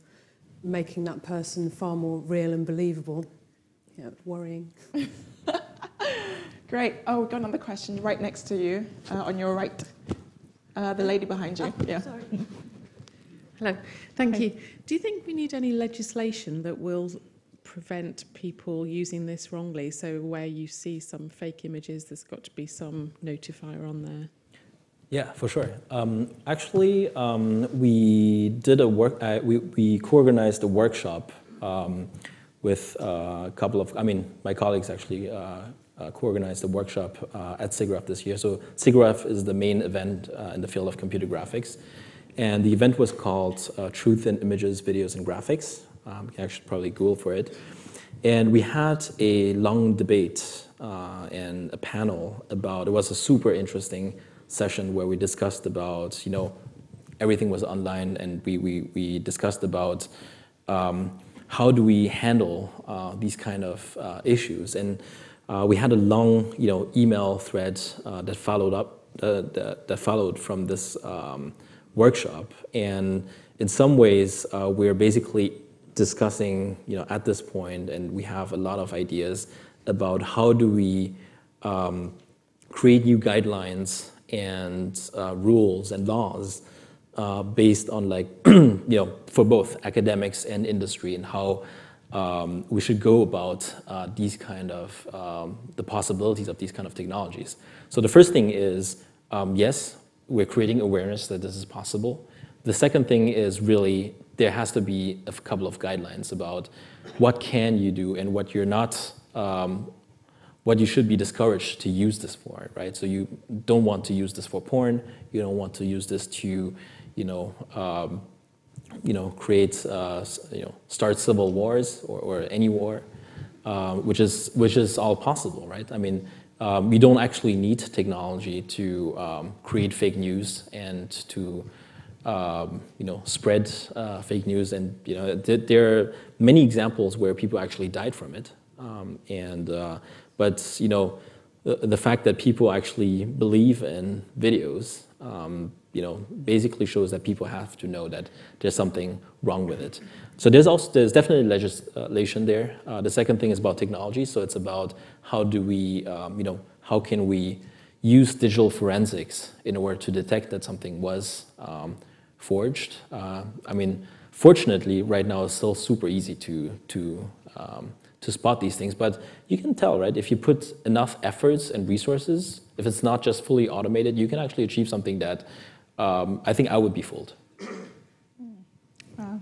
making that person far more real and believable. Yeah, worrying. Great. Oh, we've got another question right next to you, uh, on your right. Uh, the lady behind you. Oh, yeah. Sorry. Hello. Thank you. Do you think we need any legislation that will prevent people using this wrongly? So where you see some fake images, there's got to be some notifier on there. Yeah, for sure. Um, actually, um, we did a work. Uh, we we co-organized a workshop um, with uh, a couple of. I mean, my colleagues actually uh, uh, co-organized a workshop at SIGGRAPH this year. So SIGGRAPH is the main event in the field of computer graphics. And the event was called Truth in Images, Videos, and Graphics. Um, you can actually probably Google for it. And we had a long debate uh, and a panel about, it was a super interesting session where we discussed about, you know, everything was online and we, we, we discussed about um, how do we handle uh, these kind of issues. And uh, we had a long, you know, email thread uh, that followed up, uh, that, that, followed from this um, workshop, and in some ways, uh, we're basically discussing, you know, at this point, and we have a lot of ideas about how do we um, create new guidelines and uh, rules and laws uh, based on like, you know, for both academics and industry, and how um, we should go about uh, these kind of, um, the possibilities of these kind of technologies. So the first thing is, um, yes, we're creating awareness that this is possible. The second thing is really, there has to be a couple of guidelines about what can you do and what you're not, um, what you should be discouraged to use this for, right? So you don't want to use this for porn, you don't want to use this to, you know, um, you know, create, uh, you know, start civil wars or, or any war, uh, which is which is all possible, right? I mean, um, we don't actually need technology to um, create fake news and to um, you know spread uh, fake news, and you know th there are many examples where people actually died from it, um, and uh, but you know the, the fact that people actually believe in videos um, you know, basically shows that people have to know that there's something wrong with it. So there's also there's definitely legislation there. Uh, the second thing is about technology. So it's about how do we, um, you know, how can we use digital forensics in order to detect that something was um, forged. Uh, I mean, fortunately, right now it's still super easy to to um, to spot these things, but you can tell, right? If you put enough efforts and resources, if it's not just fully automated, you can actually achieve something that um, I think I would be fooled. Wow.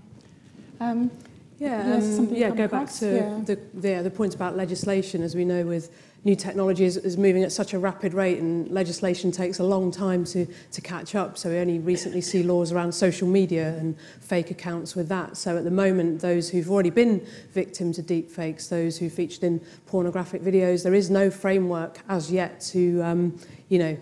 Um, Yeah, um, something yeah. come Go back across, to yeah. the, the the point about legislation. As we know, with new technology is, is moving at such a rapid rate, and legislation takes a long time to to catch up. So we only recently see laws around social media and fake accounts with that. So at the moment, those who've already been victims of deep fakes, those who featured in pornographic videos, there is no framework as yet to um, you know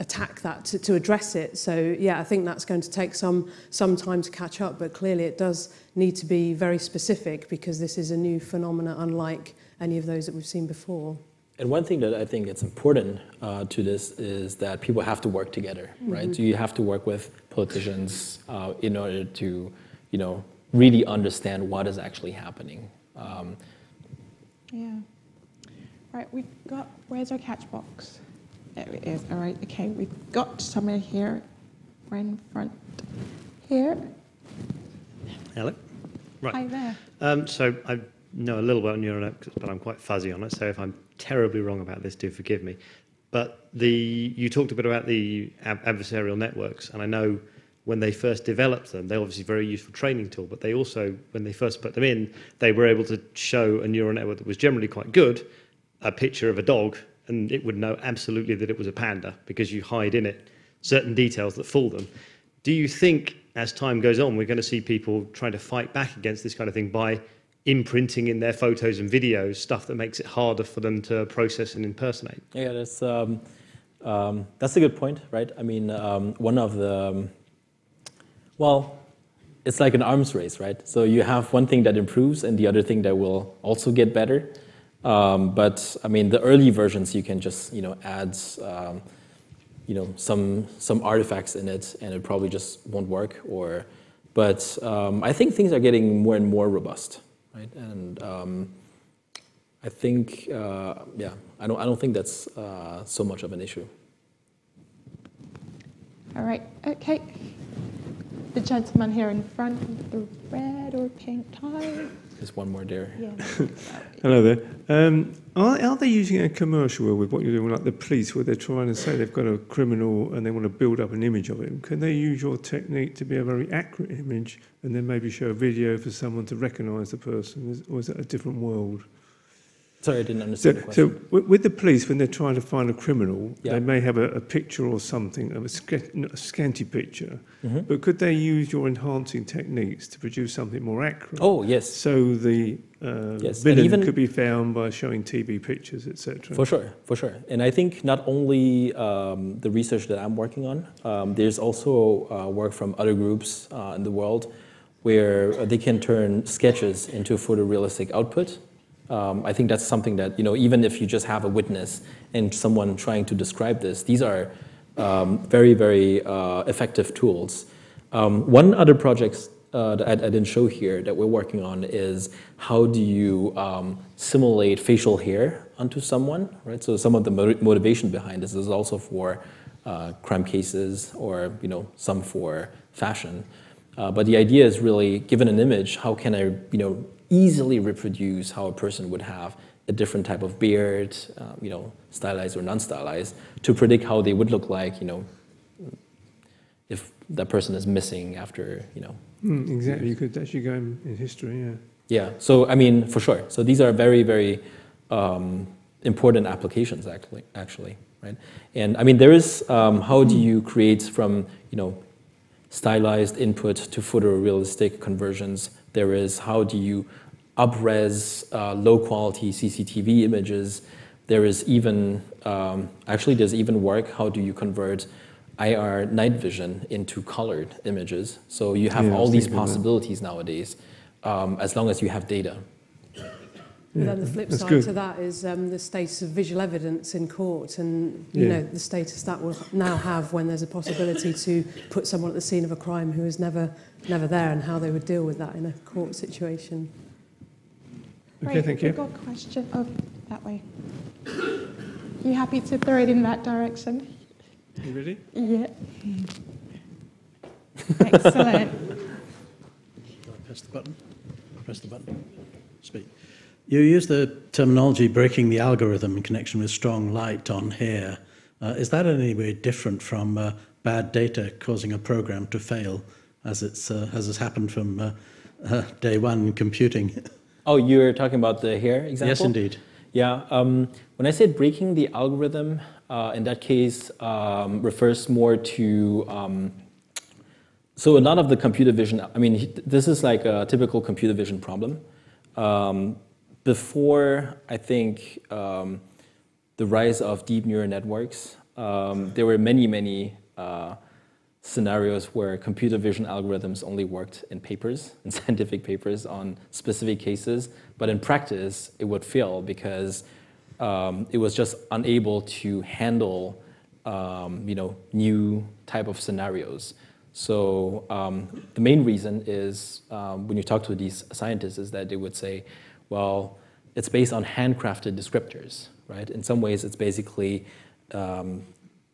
attack that to, to address it. So yeah, I think that's going to take some some time to catch up, but clearly it does need to be very specific because this is a new phenomena unlike any of those that we've seen before. And one thing that I think is important uh, to this is that people have to work together, right? Mhm. So you have to work with politicians uh, in order to, you know, really understand what is actually happening. Um, Yeah. Right, we've got, where's our catch box? There it is. All right, okay, we've got someone here, right in front here. Hello. Right. Hi there. Um, so I know a little about neural networks, but I'm quite fuzzy on it. So if I'm terribly wrong about this, do forgive me. But the you talked a bit about the ad- adversarial networks, and I know when they first developed them, they're obviously a very useful training tool. But they also, when they first put them in, they were able to show a neural network that was generally quite good, a picture of a dog, and it would know absolutely that it was a panda because you hide in it certain details that fool them. Do you think, as time goes on, we're going to see people trying to fight back against this kind of thing by imprinting in their photos and videos stuff that makes it harder for them to process and impersonate? Yeah, that's um, um, that's a good point, right? I mean, um, one of the um, well, it's like an arms race, right? So you have one thing that improves and the other thing that will also get better. Um, but I mean, the early versions you can just you know add um, you know some some artifacts in it, and it probably just won't work. Or, but um, I think things are getting more and more robust, right? And um, I think, uh, yeah, I don't, I don't think that's uh, so much of an issue. All right, okay. The gentleman here in front with the red or pink tie. There's one more there. Yeah. Hello there. Um, are, are they using a commercial with what you're doing, like the police, where they're trying to say they've got a criminal and they want to build up an image of him? Can they use your technique to be a very accurate image and then maybe show a video for someone to recognise the person? Is, or is that a different world? Sorry, I didn't So, understand the so question. with, with the police, when they're trying to find a criminal, Yeah. they may have a, a picture or something of a, not a scanty picture, Mhm. but could they use your enhancing techniques to produce something more accurate? Oh, yes. So the uh, Yes, villain even- could be found by showing TV pictures, etc. For sure, for sure. And I think not only um, the research that I'm working on, um, there's also uh, work from other groups uh, in the world where they can turn sketches into photorealistic output. Um, I think that's something that, you know, even if you just have a witness and someone trying to describe this, these are um, very, very uh, effective tools. Um, one other project uh, that I, I didn't show here that we're working on is how do you um, simulate facial hair onto someone, right? So some of the mo- motivation behind this is also for uh, crime cases or, you know, some for fashion. Uh, but the idea is really, given an image, how can I, you know, easily reproduce how a person would have a different type of beard, uh, you know, stylized or non-stylized, to predict how they would look like, you know, if that person is missing after, you know. Mm, exactly. You could actually go in, in history, yeah. Yeah. So I mean, for sure. So these are very, very um, important applications, actually. Actually, right? And I mean, there is um, how do you create from, you know, stylized input to photorealistic conversions. There is how do you upres uh, low quality CCTV images. There is even, um, actually there's even work, how do you convert IR night vision into colored images. So you have Yeah, all these thinking of that. possibilities nowadays, um, as long as you have data. And then the flip that's side good. to that is um, the status of visual evidence in court and you Yeah. know the status that will now have when there's a possibility to put someone at the scene of a crime who is never never there and how they would deal with that in a court situation. Okay, Right, thank you. we've got a question. Oh, that way. You happy to throw it in that direction? You ready? Yeah. Excellent. Press the button. Press the button. Speak. You use the terminology breaking the algorithm in connection with strong light on hair. Uh, is that in any way different from uh, bad data causing a program to fail, as it's uh, as has happened from uh, uh, day one in computing. Oh, you're talking about the hair example? Yes, indeed. Yeah. Um, when I said breaking the algorithm, uh, in that case, um, refers more to. Um, so a lot of the computer vision. I mean, this is like a typical computer vision problem. Um, before, I think um, the rise of deep neural networks, um, there were many, many. Uh, scenarios where computer vision algorithms only worked in papers, in scientific papers on specific cases, but in practice it would fail because um, it was just unable to handle um, you know, new type of scenarios. So um, the main reason is um, when you talk to these scientists is that they would say, well, it's based on handcrafted descriptors, right? In some ways, it's basically um,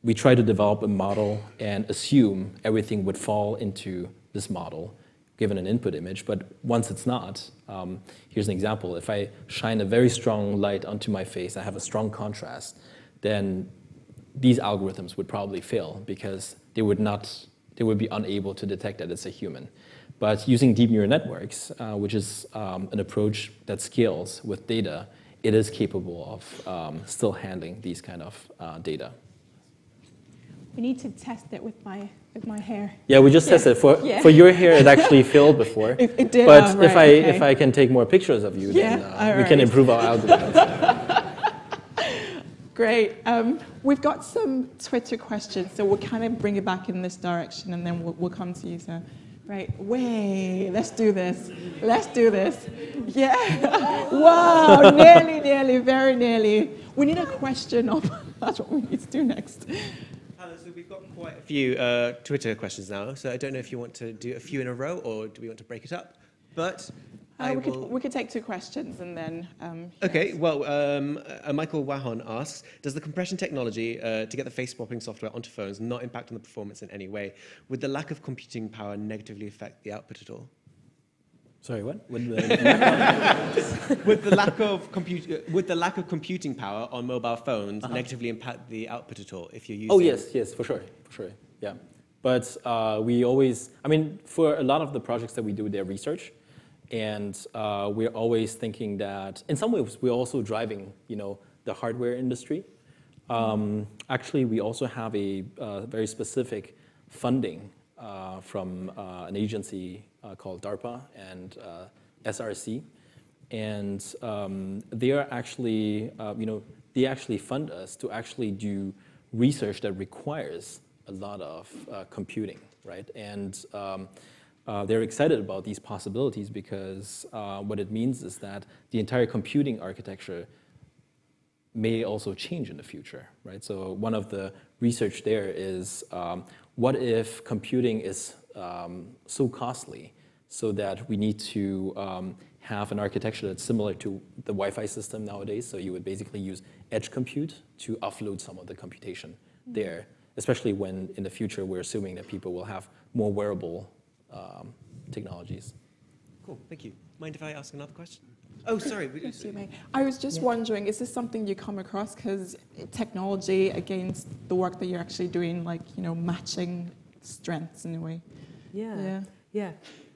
we try to develop a model and assume everything would fall into this model given an input image. But once it's not, um, here's an example. If I shine a very strong light onto my face, I have a strong contrast, then these algorithms would probably fail because they would not, they would be unable to detect that it's a human. But using deep neural networks, uh, which is um, an approach that scales with data, it is capable of um, still handling these kind of uh, data. We need to test it with my with my hair. Yeah, we just yeah. tested for yeah. for your hair. It actually failed before. it, it did. But oh, right, if I okay. if I can take more pictures of you, yeah, then uh, we can improve our algorithms. Great. Um, we've got some Twitter questions, so we'll kind of bring it back in this direction, and then we'll, we'll come to you. So, right, way. Let's do this. Let's do this. Yeah. wow. nearly, nearly, very nearly. We need a question of. That's what we need to do next. So we've got quite a few uh, Twitter questions now, so I don't know if you want to do a few in a row or do we want to break it up? But Uh, I we, will... could, we could take two questions and then. Um, Okay, yes. well, um, uh, Michael Wahon asks, does the compression technology uh, to get the face swapping software onto phones not impact on the performance in any way? Would the lack of computing power negatively affect the output at all? Sorry, what? Would the, would the lack of compute, uh, would the lack of computing power on mobile phones Uh-huh. negatively impact the output at all if you're using? oh yes, yes, for sure, for sure, yeah. But uh, we always, I mean, for a lot of the projects that we do, they're research, and uh, we're always thinking that, in some ways, we're also driving, you know, the hardware industry. Um, actually, we also have a uh, very specific funding uh, from uh, an agency uh, called DARPA and uh, SRC, and um, they are actually, you know, they actually fund us to actually do research that requires a lot of computing, right? And um, uh, they're excited about these possibilities because uh, what it means is that the entire computing architecture may also change in the future, right? So one of the research there is um, what if computing is um, so costly so that we need to um, have an architecture that's similar to the Wi-Fi system nowadays. So you would basically use edge compute to offload some of the computation there, especially when in the future we're assuming that people will have more wearable um, technologies. Cool, thank you. Mind if I ask another question? Oh, sorry. we- Yes, you may. I was just wondering, is this something you come across? Because technology against the work that you're actually doing, like, you know, matching strengths in a way. Yeah. Yeah. Yeah.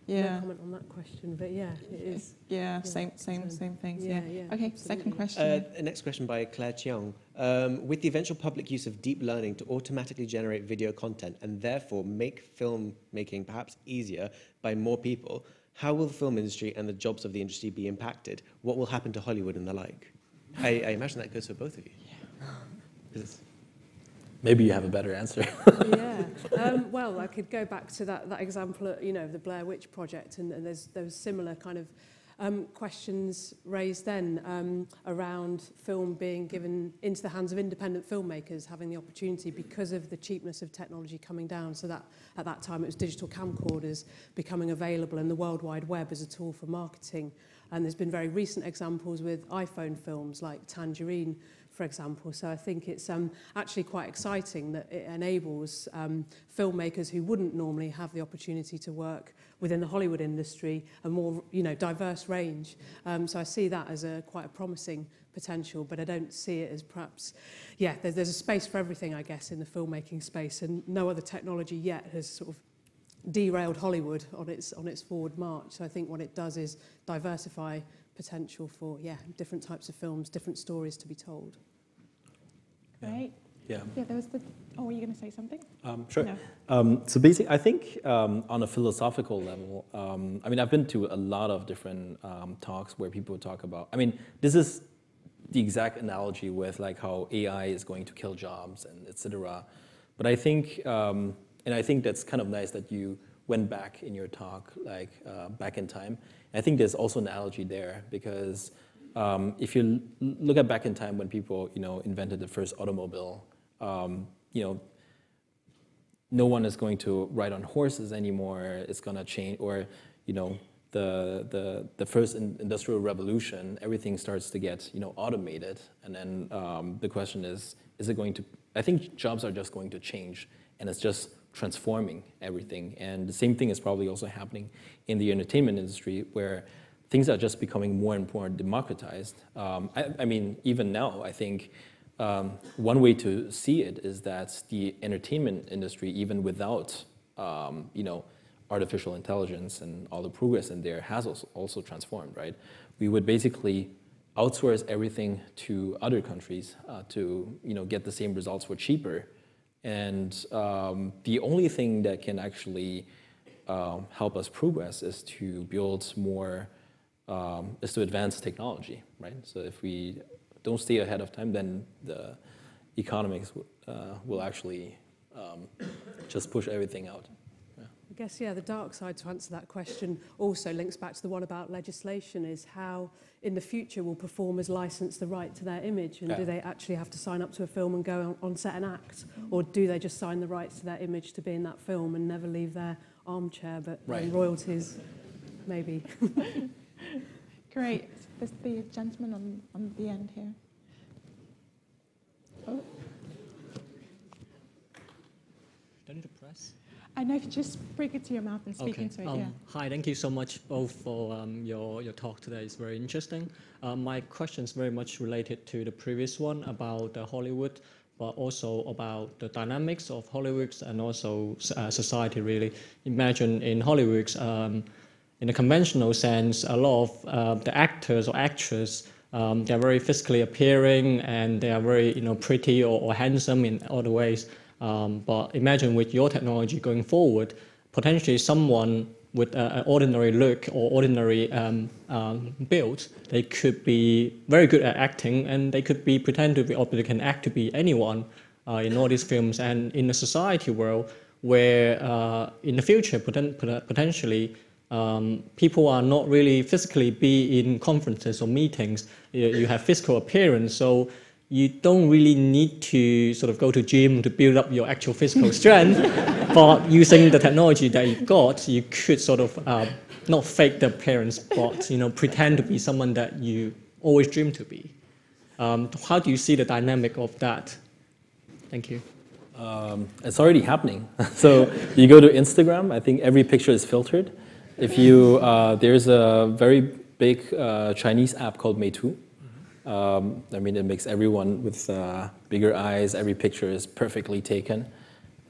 Yeah. No comment on that question, but yeah, it is. Yeah, same, same, same things. Yeah. Yeah, yeah, okay, second question. Uh, next question by Claire Chiang. Um, with the eventual public use of deep learning to automatically generate video content and therefore make film making perhaps easier by more people, how will the film industry and the jobs of the industry be impacted? What will happen to Hollywood and the like? I, I imagine that goes for both of you. it's- Maybe you have a better answer. yeah. Um, well, I could go back to that, that example, you know, the Blair Witch Project, and, and there's those similar kind of um, questions raised then um, around film being given into the hands of independent filmmakers having the opportunity because of the cheapness of technology coming down. So that at that time it was digital camcorders becoming available and the World Wide Web as a tool for marketing. And there's been very recent examples with iPhone films like Tangerine, for example. So I think it's um, actually quite exciting that it enables um, filmmakers who wouldn't normally have the opportunity to work within the Hollywood industry a more you know diverse range. Um, so I see that as a quite a promising potential, but I don't see it as perhaps, yeah, there's, there's a space for everything, I guess, in the filmmaking space, and no other technology yet has sort of derailed Hollywood on its on its forward march. So I think what it does is diversify potential for yeah different types of films, different stories to be told. Right. Yeah. Yeah, there was the. Oh, were you going to say something? Um, sure. No. Um, so basically, I think um, on a philosophical level, um, I mean, I've been to a lot of different um, talks where people talk about. I mean, this is the exact analogy with like how AI is going to kill jobs and etc. But I think, um, and I think that's kind of nice that you went back in your talk, like uh, back in time. I think there's also an analogy there because um, if you look at back in time when people, you know, invented the first automobile, um, you know, no one is going to ride on horses anymore. It's going to change, or you know, the the the first in, industrial revolution, everything starts to get you know automated, and then um, the question is, is it going to? I think jobs are just going to change, and it's just transforming everything. And the same thing is probably also happening in the entertainment industry, where things are just becoming more and more democratized. Um, I, I mean, even now, I think. Um, one way to see it is that the entertainment industry, even without um, you know artificial intelligence and all the progress in there, has also, transformed. Right? We would basically outsource everything to other countries uh, to you know get the same results for cheaper, and um, the only thing that can actually um, help us progress is to build more, um, is to advance technology. Right? So if we don't stay ahead of time, then the economics uh, will actually um, just push everything out. I guess, yeah, the dark side to answer that question also links back to the one about legislation is how in the future will performers license the right to their image and Yeah. do they actually have to sign up to a film and go on, on set and act or do they just sign the rights to their image to be in that film and never leave their armchair but earn Right. royalties maybe Great. There's the gentleman on, on the end here. Oh, Don't need to press. I know if you just bring it to your mouth and speak Okay. into it, Um, yeah. Hi, thank you so much both for um, your, your talk today. It's very interesting. Um, my question is very much related to the previous one about uh, Hollywood, but also about the dynamics of Hollywood and also uh, society, really. Imagine in Hollywood, um, in a conventional sense, a lot of uh, the actors or actresses, um, they're very physically appearing and they are very you know, pretty or, or handsome in other ways. Um, but imagine with your technology going forward, potentially someone with an ordinary look or ordinary um, um, build, they could be very good at acting and they could be pretend to be, or they can act to be anyone uh, in all these films. And in a society world where uh, in the future, poten- potentially, um, people are not really physically be in conferences or meetings. You, you have physical appearance, so you don't really need to sort of go to gym to build up your actual physical strength. but using the technology that you got, you could sort of uh, not fake the parents, but you know pretend to be someone that you always dream to be. Um, how do you see the dynamic of that? Thank you. Um, it's already happening. so you go to Instagram, I think every picture is filtered. If you, uh, there's a very big uh, Chinese app called Meitu. Um, I mean, it makes everyone with uh, bigger eyes, every picture is perfectly taken.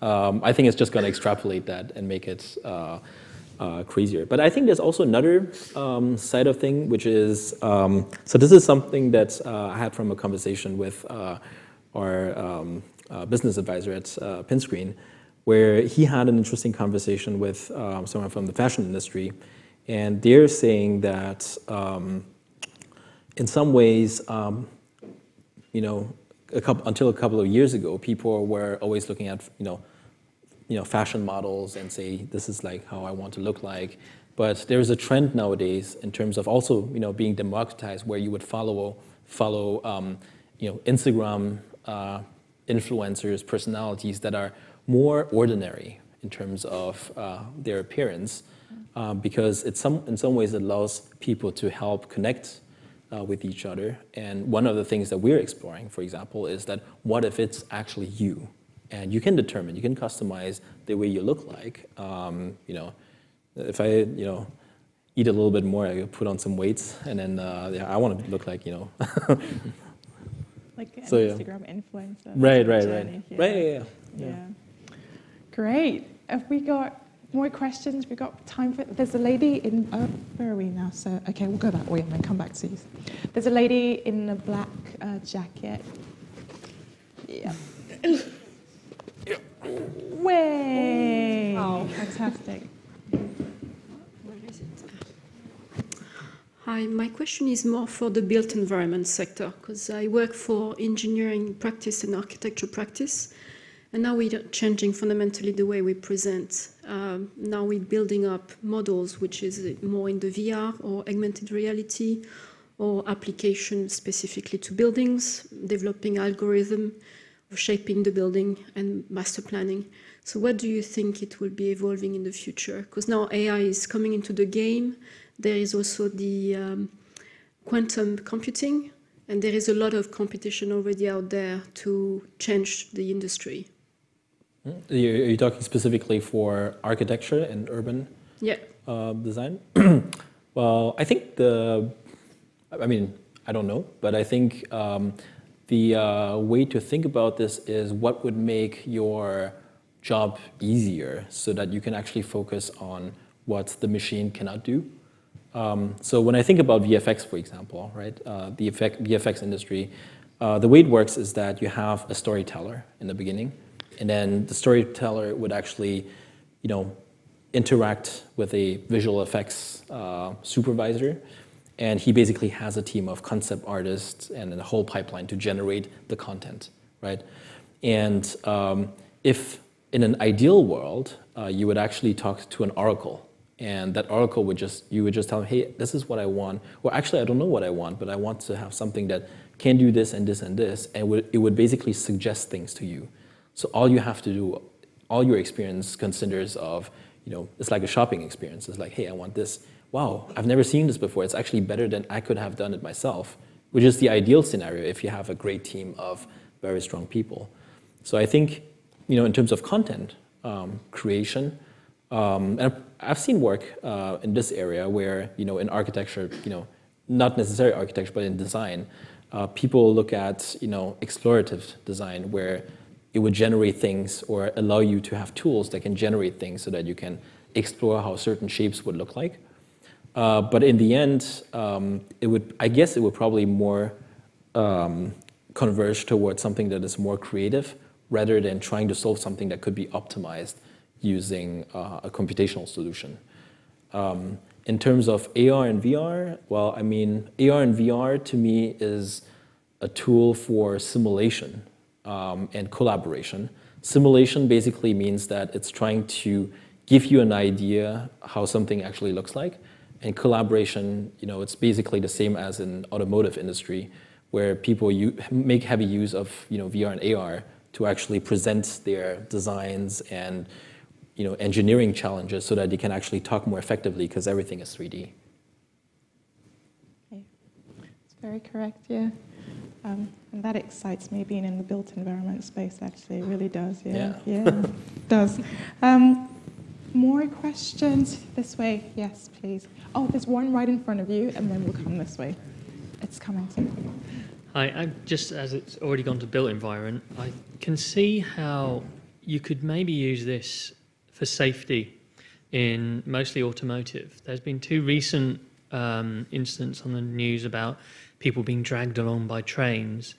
Um, I think it's just going to extrapolate that and make it uh, uh, crazier. But I think there's also another um, side of thing, which is um, so this is something that uh, I had from a conversation with uh, our um, uh, business advisor at Pinscreen, where he had an interesting conversation with um, someone from the fashion industry, and they're saying that in some ways, um, you know, a couple, until a couple of years ago, people were always looking at, you know, you know, fashion models and say, this is like how I want to look like. But there's a trend nowadays in terms of also, you know, being democratized where you would follow, follow, um, you know, Instagram uh, influencers, personalities that are more ordinary in terms of uh, their appearance, uh, because it's some, in some ways it allows people to help connect uh, with each other. And one of the things that we're exploring, for example, is that what if it's actually you? And you can determine, you can customize the way you look like. Um, you know, if I, you know, eat a little bit more, I put on some weights, and then uh, yeah, I want to look like, you know. Like an So, yeah. Instagram influencer. Right, right, journey, right. yeah. Right, yeah, yeah. Yeah. yeah. Great. Have we got more questions? We've got time for There's a lady in, oh, where are we now? So, okay, we'll go that way and then come back to you. There's a lady in a black uh, jacket. Yeah. Way! Oh, fantastic. Hi, my question is more for the built environment sector because I work for engineering practice and architecture practice, and now we're changing fundamentally the way we present. Um, now we're building up models which is more in the VR or augmented reality or application specifically to buildings, developing algorithm shaping the building and master planning. So what do you think it will be evolving in the future? Because now AI is coming into the game there is also the um, quantum computing, and there is a lot of competition already out there to change the industry. Hmm? Are you talking specifically for architecture and urban yeah. uh, design? well, I think the, I mean, I don't know, but I think um, the uh, way to think about this is what would make your job easier so that you can actually focus on what the machine cannot do. Um, so when I think about VFX, for example, right, uh, the effect, VFX industry, uh, the way it works is that you have a storyteller in the beginning, and then the storyteller would actually, you know, interact with a visual effects uh, supervisor, and he basically has a team of concept artists and a whole pipeline to generate the content, right? And um, if in an ideal world, uh, you would actually talk to an oracle and that oracle would just you would just tell them hey this is what i want. Or actually i don't know what i want but i want to have something that can do this and this and this and it would basically suggest things to you so all you have to do all your experience considers of you know it's like a shopping experience. It's like hey i want this. Wow i've never seen this before. It's actually better than i could have done it myself which is the ideal scenario if you have a great team of very strong people. So i think you know in terms of content um, creation um, and I've seen work uh, in this area where, you know, in architecture, you know, not necessarily architecture, but in design, uh, people look at, you know, explorative design where it would generate things or allow you to have tools that can generate things so that you can explore how certain shapes would look like. Uh, but in the end, um, it would, I guess it would probably more um, converge towards something that is more creative rather than trying to solve something that could be optimized using uh, a computational solution. Um, in terms of AR and VR, well, I mean, AR and VR to me is a tool for simulation um, and collaboration. Simulation basically means that it's trying to give you an idea how something actually looks like. And collaboration, you know, it's basically the same as in automotive industry, where people make heavy use of, you know, VR and AR to actually present their designs and you know, engineering challenges so that they can actually talk more effectively because everything is 3D. Okay. It's very correct, yeah. Um, and that excites me, being in the built environment space, actually. It really does, yeah. Yeah, yeah does. Um, more questions this way? Yes, please. Oh, there's one right in front of you, and then we'll come this way. It's coming to Hi, I'm just as it's already gone to built environment, I can see how you could maybe use this for safety in mostly automotive. There's been two recent um, incidents on the news about people being dragged along by trains,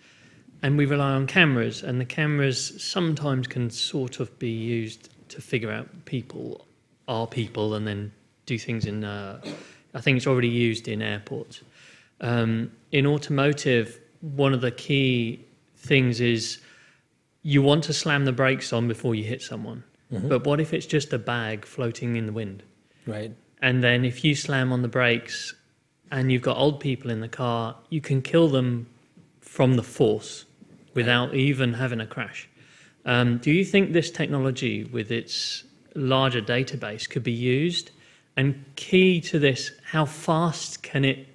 and we rely on cameras, and the cameras sometimes can sort of be used to figure out people are people and then do things in. Uh, I think it's already used in airports. Um, in automotive, one of the key things is you want to slam the brakes on before you hit someone. Mm-hmm. But what if it's just a bag floating in the wind? Right. And then if you slam on the brakes and you've got old people in the car, you can kill them from the force without even having a crash. Um, do you think this technology, with its larger database, could be used? And key to this, how fast can it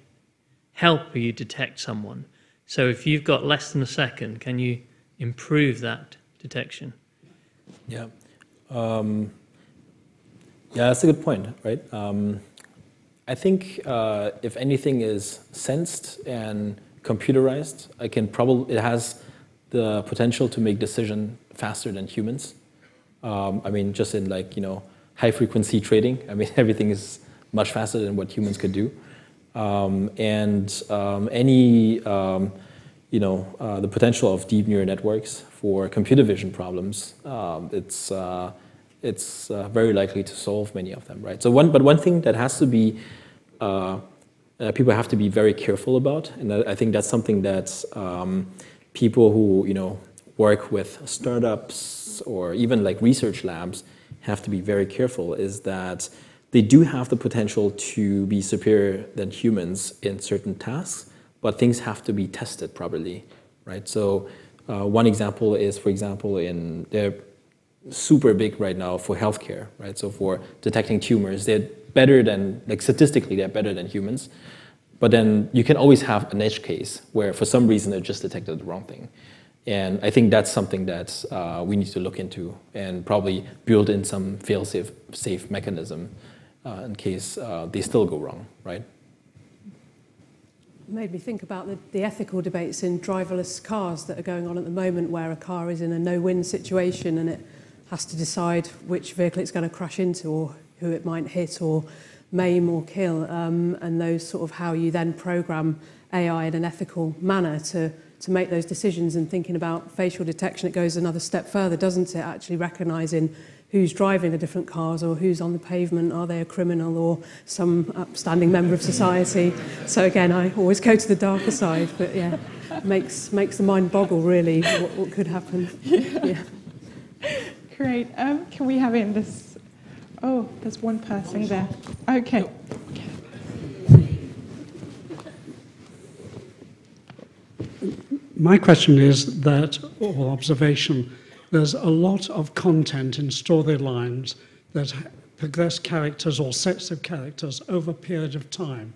help you detect someone? So if you've got less than a second, can you improve that detection? Yeah. Um, yeah, that's a good point, right? Um, I think uh, if anything is sensed and computerized, I can probably it has the potential to make decision faster than humans. Um, I mean, just in like you know high frequency trading. I mean, everything is much faster than what humans could do. Um, and um, any, um, you know, uh, the potential of deep neural networks for computer vision problems, um, it's, uh, it's uh, very likely to solve many of them, right? So one, but one thing that has to be, uh, people have to be very careful about, and I think that's something that um, people who, you know, work with startups or even like research labs have to be very careful is that they do have the potential to be superior than humans in certain tasks, but things have to be tested properly, right? So uh, one example is, for example, in they're super big right now for healthcare, right? So for detecting tumors, they're better than, like statistically, they're better than humans. But then you can always have an edge case where for some reason they just detected the wrong thing. And I think that's something that uh, we need to look into and probably build in some fail-safe safe mechanism uh, in case uh, they still go wrong, right? made me think about the, the ethical debates in driverless cars that are going on at the moment where a car is in a no-win situation and it has to decide which vehicle it's going to crash into or who it might hit or maim or kill um, and those sort of how you then program AI in an ethical manner to to make those decisions and thinking about facial detection, it goes another step further, doesn't it? Actually recognizing who's driving the different cars or who's on the pavement, are they a criminal or some upstanding member of society? So again, I always go to the darker side, but yeah, makes makes the mind boggle really what, what could happen. Yeah. Great. Um, can we have in this? Oh, there's one person there. Okay. My question is that, or observation, there's a lot of content in storylines that progress characters or sets of characters over a period of time.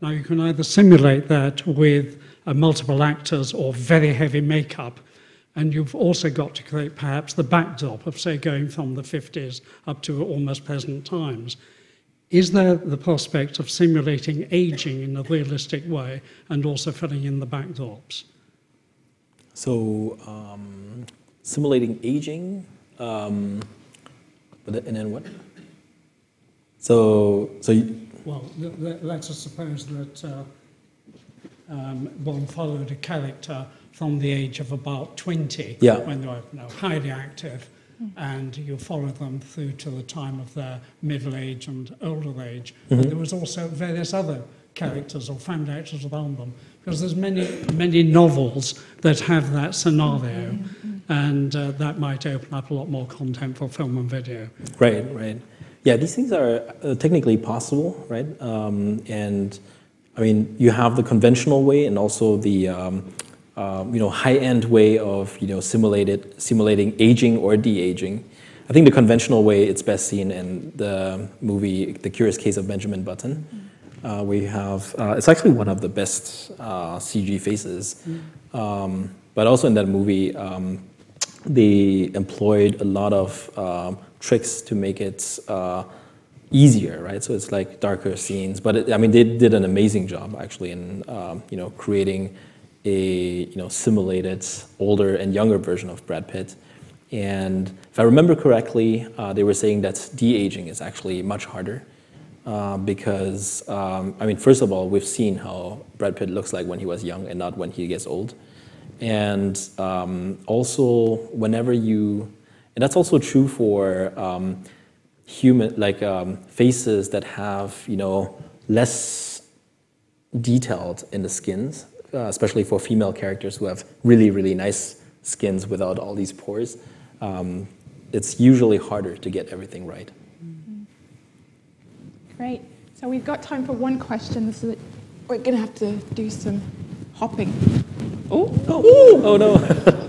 Now, you can either simulate that with uh, multiple actors or very heavy makeup, and you've also got to create perhaps the backdrop of, say, going from the 50s up to almost present times. Is there the prospect of simulating aging in a realistic way and also filling in the backdrops? So um, simulating aging, um, and then what? So, so you, well, let's suppose that uh, um, one followed a character from the age of about 20 yeah. when they were you know, highly active, and you follow them through to the time of their middle age and older age. Mm-hmm. But there was also various other characters or found actors around them because there's many many novels that have that scenario and uh, that might open up a lot more content for film and video right right yeah these things are uh, technically possible right um, and i mean you have the conventional way and also the um, um, you know high-end way of you know simulated simulating aging or de-aging i think the conventional way it's best seen in the movie the curious case of benjamin button uh, we have, uh, it's actually one of the best uh, CG faces. Mm. Um, but also in that movie, um, they employed a lot of um, tricks to make it uh, easier, right? So it's like darker scenes. But it, I mean, they did an amazing job actually in, um, you know, creating a, you know, simulated older and younger version of Brad Pitt. And if I remember correctly, uh, they were saying that de-aging is actually much harder uh, because, um, I mean, first of all, we've seen how Brad Pitt looks like when he was young and not when he gets old. And um, also, whenever you, and that's also true for um, human, like um, faces that have, you know, less detailed in the skins, uh, especially for female characters who have really, really nice skins without all these pores. Um, it's usually harder to get everything right. Great. So we've got time for one question. So we're going to have to do some hopping. Oh, oh, oh no.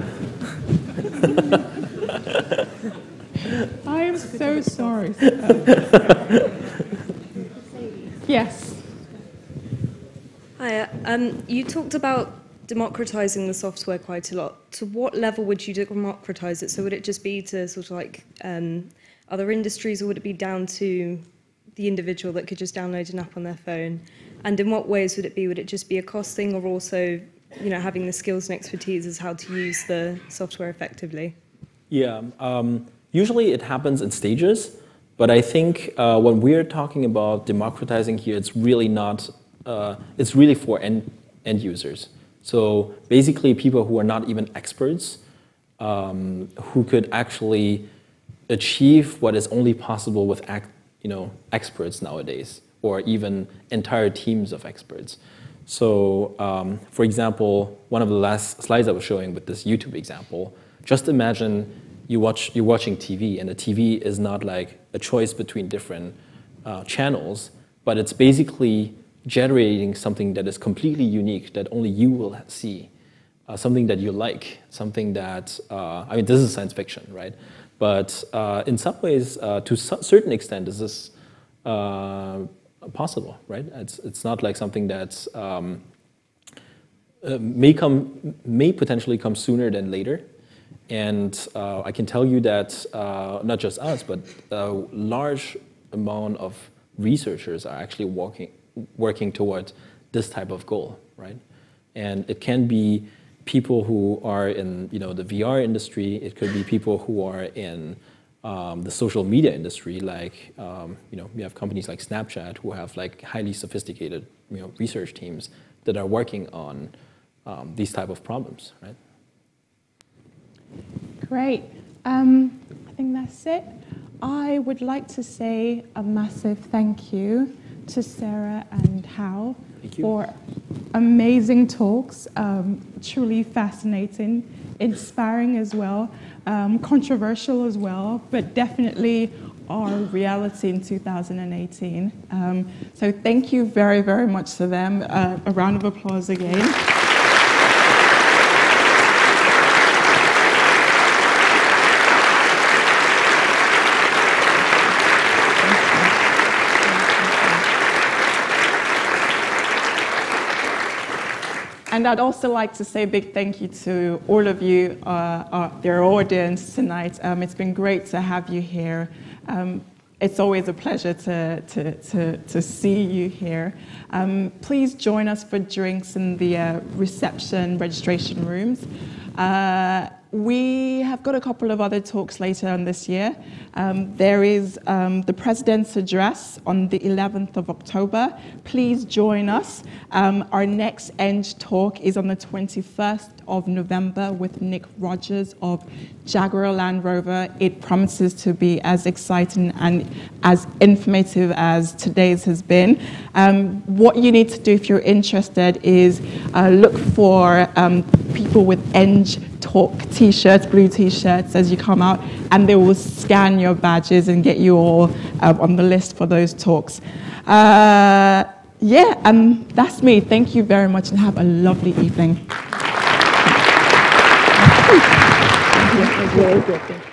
I am so sorry. yes. Hi. You talked about democratizing the software quite a lot. To what level would you democratize it? So would it just be to sort of like um, other industries, or would it be down to the individual that could just download an app on their phone? And in what ways would it be? Would it just be a cost thing or also, you know, having the skills and expertise as how to use the software effectively? Yeah, um, usually it happens in stages, But I think uh, when we're talking about democratizing here, it's really not, uh, it's really for end, end users. So basically people who are not even experts, um, who could actually achieve what is only possible with you know, experts nowadays, or even entire teams of experts. So um, for example, one of the last slides I was showing with this YouTube example, just imagine you watch, you're watching TV and the TV is not like a choice between different uh, channels, but it's basically generating something that is completely unique that only you will see, uh, something that you like, something that, uh, I mean, this is science fiction, right? But uh, in some ways, uh, to a certain extent, this is uh, possible, right? It's, it's not like something that um, may come, may potentially come sooner than later, and uh, I can tell you that uh, not just us, but a large amount of researchers are actually working, working towards this type of goal, right? And it can be people who are in you know, the VR industry, it could be people who are in um, the social media industry, like um, you know, we have companies like Snapchat who have like highly sophisticated you know, research teams that are working on um, these type of problems, right? Great. Um, I think that's it. I would like to say a massive thank you to Sarah and Hao for amazing talks, um, truly fascinating, inspiring as well, um, controversial as well, but definitely our reality in 2018. Um, so thank you very, very much to them. Uh, a round of applause again. And I'd also like to say a big thank you to all of you, uh, uh, their audience tonight. Um, it's been great to have you here. Um, it's always a pleasure to, to, to, to see you here. Um, please join us for drinks in the uh, reception registration rooms. Uh, we have got a couple of other talks later on this year. Um, there is um, the President's address on the 11th of October. Please join us. Um, our next ENG talk is on the 21st of November with Nick Rogers of Jaguar Land Rover. It promises to be as exciting and as informative as today's has been. Um, what you need to do if you're interested is uh, look for um, people with ENG talk t-shirts, blue t-shirts as you come out, and they will scan your badges and get you all uh, on the list for those talks. Uh, yeah, and that's me. Thank you very much and have a lovely evening. Thank you.